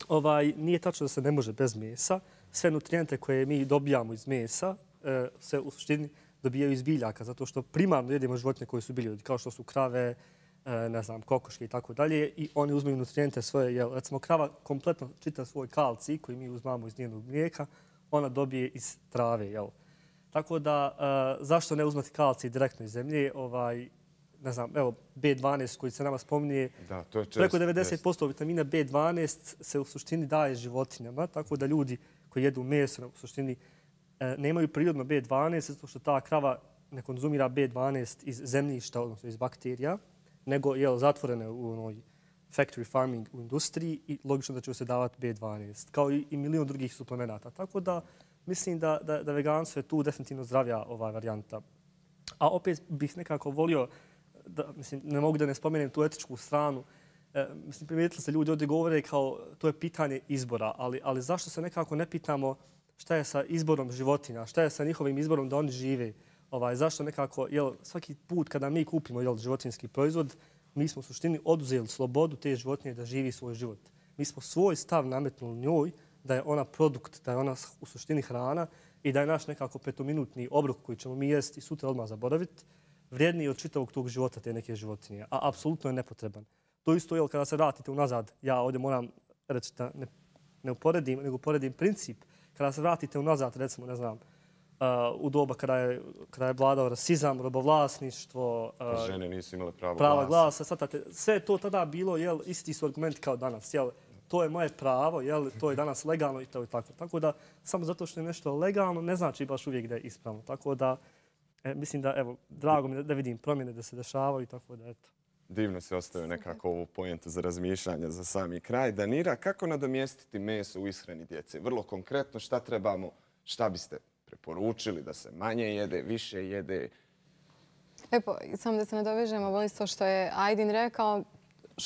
ovaj, nije tačno da se ne može bez mesa. Sve nutrijente koje mi dobijamo iz mesa e, se u suštini dobijaju iz biljaka, zato što primarno jedemo životinje koje su biljodi, kao što su krave, ne znam, kokoške i tako dalje, i oni uzmeju nutrijente svoje, jel, recimo krava kompletno čita svoj kalci koji mi uzmamo iz njenog mlijeka, ona dobije iz trave, jel. Tako da, uh, zašto ne uzmati kalci direktno iz zemlje, ovaj, ne znam, evo, B12 koji se nama spominje, da, to je čest, preko 90% vitamina B12 se u suštini daje životinjama, tako da ljudi koji jedu meso u suštini e, nemaju prirodno B12, zato što ta krava ne konzumira B12 iz zemljišta, odnosno iz bakterija, nego je zatvorene u onoj factory farming u industriji i logično da će se davati B12, kao i, i milion drugih suplemenata. Tako da mislim da, da, da veganstvo je tu definitivno zdravija ova varijanta. A opet bih nekako volio, da, mislim, ne mogu da ne spomenem tu etičku stranu, e, mislim, primijetili se ljudi ovdje govore kao to je pitanje izbora, ali, ali zašto se nekako ne pitamo šta je sa izborom životinja, šta je sa njihovim izborom da oni žive, ovaj, zašto nekako, jel, svaki put kada mi kupimo jel, životinski proizvod, mi smo u suštini oduzeli slobodu te životinje da živi svoj život. Mi smo svoj stav nametnuli njoj da je ona produkt, da je ona u suštini hrana i da je naš nekako petominutni obrok koji ćemo mi jesti i sutra odmah zaboraviti, vrijedniji od čitavog tog života te neke životinje. A apsolutno je nepotreban. To isto je kada se vratite unazad, ja ovdje moram reći da ne, ne uporedim, nego uporedim princip. Kada se vratite unazad, recimo, ne znam, u doba kada je, kada je vladao rasizam, robovlasništvo, uh, žene nisu imale pravo prava glasa. Svatate, sve to tada bilo jel, isti su argumenti kao danas. Jel, to je moje pravo, jel, to je danas legalno i to je tako. Tako da, samo zato što je nešto legalno, ne znači baš uvijek da je ispravno. Tako da, e, mislim da, evo, drago mi da vidim promjene da se dešavaju i tako da, eto. Divno se ostaje nekako ovu pojentu za razmišljanje za sami kraj. Danira, kako nadomjestiti meso u ishrani djece? Vrlo konkretno, šta trebamo, šta biste preporučili da se manje jede, više jede? Epo, samo da se nadovežemo, voli to što je Aydin rekao,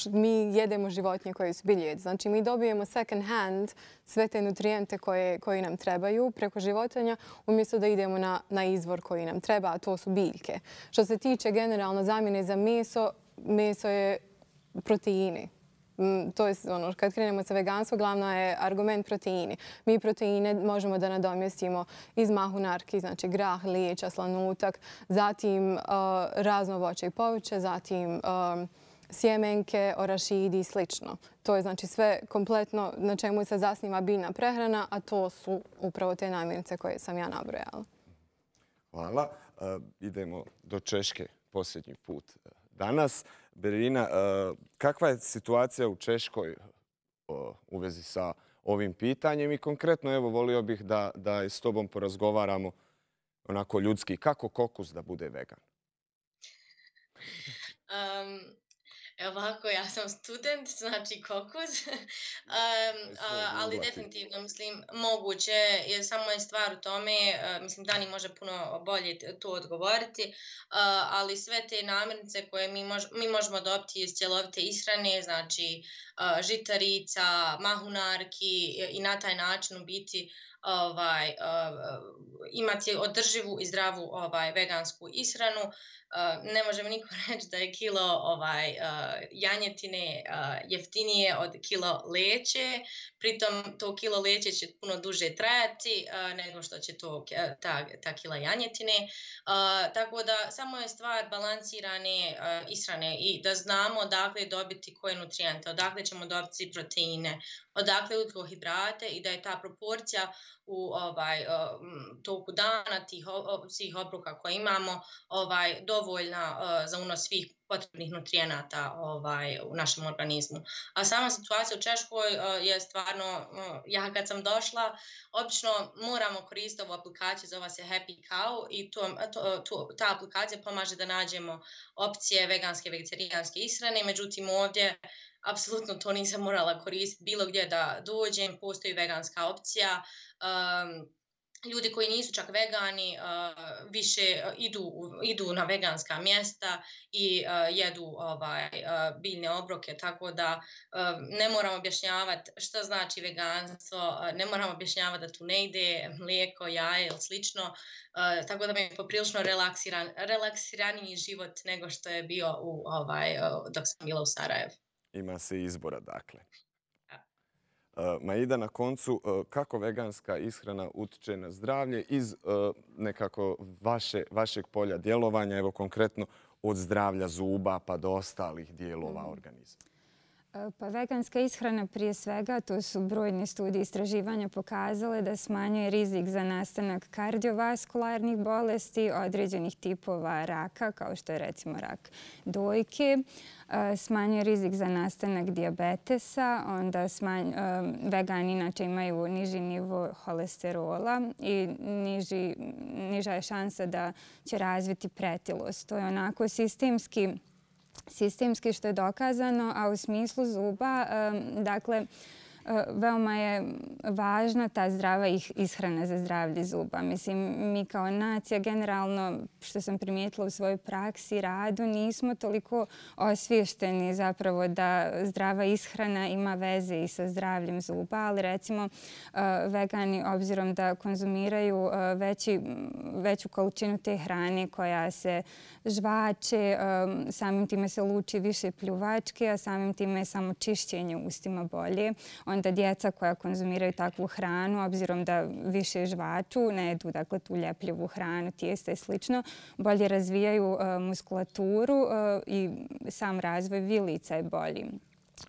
mi jedemo životinje koje su biljed. Znači, mi dobijemo second hand sve te nutrijente koje, koji nam trebaju preko životinja, umjesto da idemo na, na izvor koji nam treba, a to su biljke. Što se tiče generalno zamjene za meso, meso je proteini. Mm, to je ono, kad krenemo sa veganstvo, glavno je argument proteini. Mi proteine možemo da nadomjestimo iz mahunarki, znači grah, lijeća, slanutak, zatim uh, razno voće i povrće, zatim uh, sjemenke, orašidi i slično. To je znači sve kompletno na čemu se zasniva biljna prehrana, a to su upravo te namirnice koje sam ja nabrojala. Hvala. Uh, idemo do Češke posljednji put danas. Berina, e, kakva je situacija u Češkoj e, u vezi sa ovim pitanjem i konkretno, evo, volio bih da, da s tobom porazgovaramo onako ljudski. Kako kokus da bude vegan? Um, Ovako, ja sam student, znači kokus, um, ali definitivno, mislim, moguće je samo je stvar u tome, uh, mislim, Dani može puno bolje to odgovoriti, uh, ali sve te namirnice koje mi, mož, mi možemo dobiti iz cjelovite ishrane, znači uh, žitarica, mahunarki i na taj način biti ovaj, imati održivu i zdravu ovaj, vegansku ishranu Ehm, ne možemo niko reći da je kilo ovaj uh, janjetine uh, jeftinije od kilo leće, pritom to kilo leće će puno duže trajati uh, nego što će to e, ta, ta kila janjetine. Uh, tako da samo je stvar balansirane uh, ishrane i da znamo odakle dobiti koje nutrijente, odakle ćemo dobiti proteine, odakle ugljikohidrate i da je ta proporcija u ovaj uh, toku dana tih svih obroka koje imamo ovaj dovoljna uh, za unos svih potrebnih nutrijenata ovaj u našem organizmu. A sama situacija u Češkoj uh, je stvarno uh, ja kad sam došla obično moramo koristiti ovu aplikaciju zove se Happy Cow i to, to, to ta aplikacija pomaže da nađemo opcije veganske vegetarijanske ishrane međutim ovdje apsolutno to nisam morala koristiti bilo gdje da dođem, postoji veganska opcija. Um, ljudi koji nisu čak vegani uh, više eh, idu, idu na veganska mjesta i uh, jedu ovaj, uh, biljne obroke, tako da uh, ne moramo objašnjavati što znači veganstvo, uh, ne moramo objašnjavati da tu ne ide mlijeko, jaje ili slično, uh, tako da mi je poprilično relaksiran, relaksiraniji život nego što je bio u, ovaj, uh, dok sam bila u Sarajevu ima se izbora, dakle. Maida, na koncu, kako veganska ishrana utiče na zdravlje iz nekako vašeg polja djelovanja, evo konkretno od zdravlja zuba pa do ostalih dijelova mhm. organizma? E, pa veganska ishrana prije svega, to su brojni studije istraživanja pokazale da smanjuje rizik za nastanak kardiovaskularnih bolesti, određenih tipova raka, kao što je recimo rak dojke, e, smanjuje rizik za nastanak diabetesa, onda e, vegani inače imaju niži nivo holesterola i niža je šansa da će razviti pretilost. To je onako sistemski sistemski što je dokazano, a u smislu zuba, dakle, veoma je važna ta zdrava ishrana za zdravlje zuba. Mislim, mi kao nacija generalno, što sam primijetila u svojoj praksi, radu, nismo toliko osvješteni zapravo da zdrava ishrana ima veze i sa zdravljem zuba, ali recimo e, vegani, obzirom da konzumiraju e, veći, veću količinu te hrane koja se žvače, e, samim time se luči više pljuvačke, a samim time je samo čišćenje ustima bolje onda djeca koja konzumiraju takvu hranu, obzirom da više žvaču, ne jedu dakle, tu ljepljivu hranu, tijesta i slično, bolje razvijaju uh, muskulaturu uh, i sam razvoj vilica je bolji.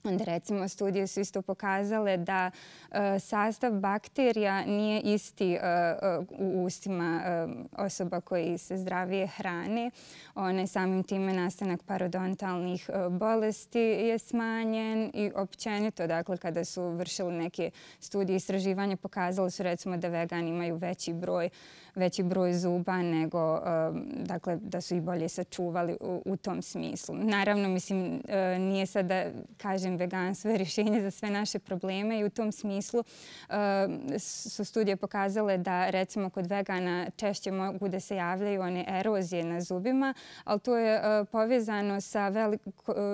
Onda recimo studije su isto pokazale da e, sastav bakterija nije isti e, e u ustima e, osoba koji se zdravije hrane. One samim time nastanak parodontalnih e, bolesti je smanjen i općenito, dakle, kada su vršili neke studije istraživanja, pokazali su recimo da vegani imaju veći broj veći broj zuba nego dakle, da su ih bolje sačuvali u tom smislu. Naravno, mislim, nije sad da kažem veganstvo je rješenje za sve naše probleme i u tom smislu su studije pokazale da recimo kod vegana češće mogu da se javljaju one erozije na zubima, ali to je povezano sa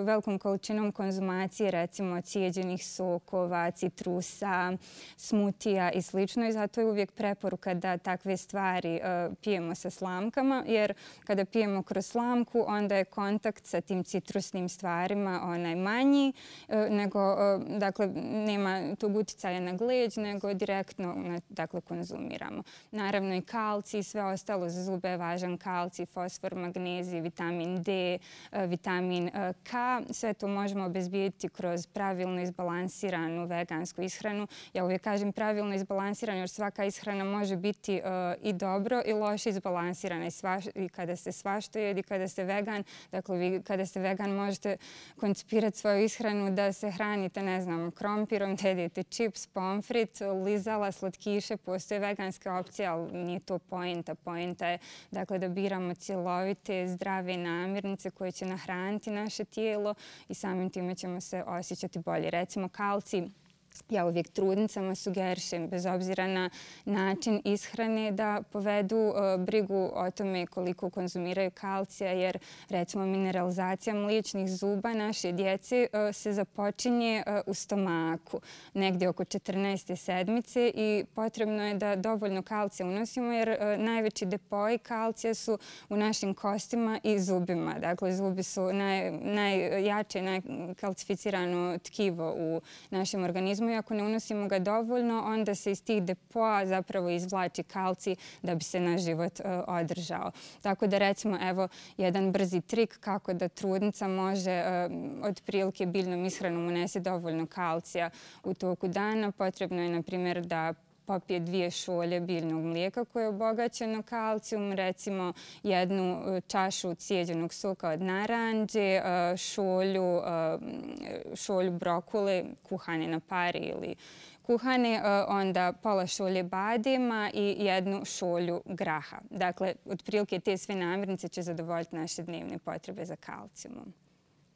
velikom količinom konzumacije recimo cijeđenih sokova, citrusa, smutija i slično i zato je uvijek preporuka da takve stvari stvari e, pijemo sa slamkama, jer kada pijemo kroz slamku, onda je kontakt sa tim citrusnim stvarima onaj manji, e, nego, e, dakle, nema tog uticaja na gleđ, nego direktno, dakle, konzumiramo. Naravno i kalci i sve ostalo za zube je važan kalci, fosfor, magnezij, vitamin D, vitamin K. Sve to možemo obezbijediti kroz pravilno izbalansiranu vegansku ishranu. Ja uvijek kažem pravilno izbalansiranu, jer svaka ishrana može biti i dobro i loše izbalansirane. I kada se svašto jedi, kada ste vegan, dakle vi kada ste vegan možete koncipirati svoju ishranu da se hranite, ne znam, krompirom, da jedete čips, pomfrit, lizala, slatkiše, postoje veganske opcije, ali nije to pojenta. Pojenta je dakle, da biramo cjelovite, zdrave namirnice koje će nahraniti naše tijelo i samim time ćemo se osjećati bolje. Recimo, kalci, ja uvijek trudnicama sugerišem, bez obzira na način ishrane, da povedu e, brigu o tome koliko konzumiraju kalcija, jer recimo mineralizacija mliječnih zuba naše djece e, se započinje e, u stomaku, negdje oko 14. sedmice i potrebno je da dovoljno kalcija unosimo, jer e, najveći depoji kalcija su u našim kostima i zubima. Dakle, zubi su najjače, najkalcificirano tkivo u našem organizmu organizmu i ako ne unosimo ga dovoljno, onda se iz tih depoa zapravo izvlači kalci da bi se naš život e, održao. Tako da recimo evo jedan brzi trik kako da trudnica može e, od prilike biljnom ishranom unese dovoljno kalcija u toku dana. Potrebno je na primjer da popije dvije šolje biljnog mlijeka koje je obogaćeno kalcijum, recimo jednu e, čašu cijeđenog soka od naranđe, e, šolju, e, šolju brokule kuhane na pari ili kuhane, onda pola šolje badima i jednu šolju graha. Dakle, otprilike te sve namirnice će zadovoljiti naše dnevne potrebe za kalcijumom.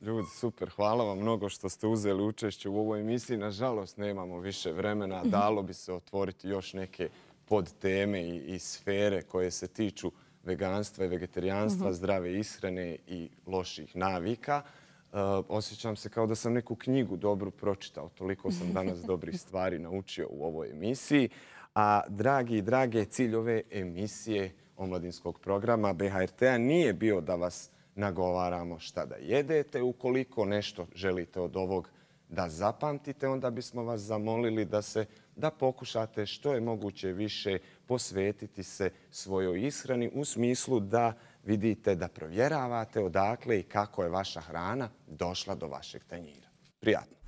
Ljudi, super, hvala vam mnogo što ste uzeli učešće u ovoj emisiji. Nažalost, nemamo više vremena. Dalo bi se otvoriti još neke podteme i sfere koje se tiču veganstva i vegetarijanstva, mhm. zdrave ishrane i loših navika. E, osjećam se kao da sam neku knjigu dobru pročitao. Toliko sam danas dobrih stvari naučio u ovoj emisiji. A dragi i drage, cilj ove emisije omladinskog programa BHRT-a nije bio da vas nagovaramo šta da jedete. Ukoliko nešto želite od ovog da zapamtite, onda bismo vas zamolili da se da pokušate što je moguće više posvetiti se svojoj ishrani u smislu da vidite, da provjeravate odakle i kako je vaša hrana došla do vašeg tanjira. Prijatno!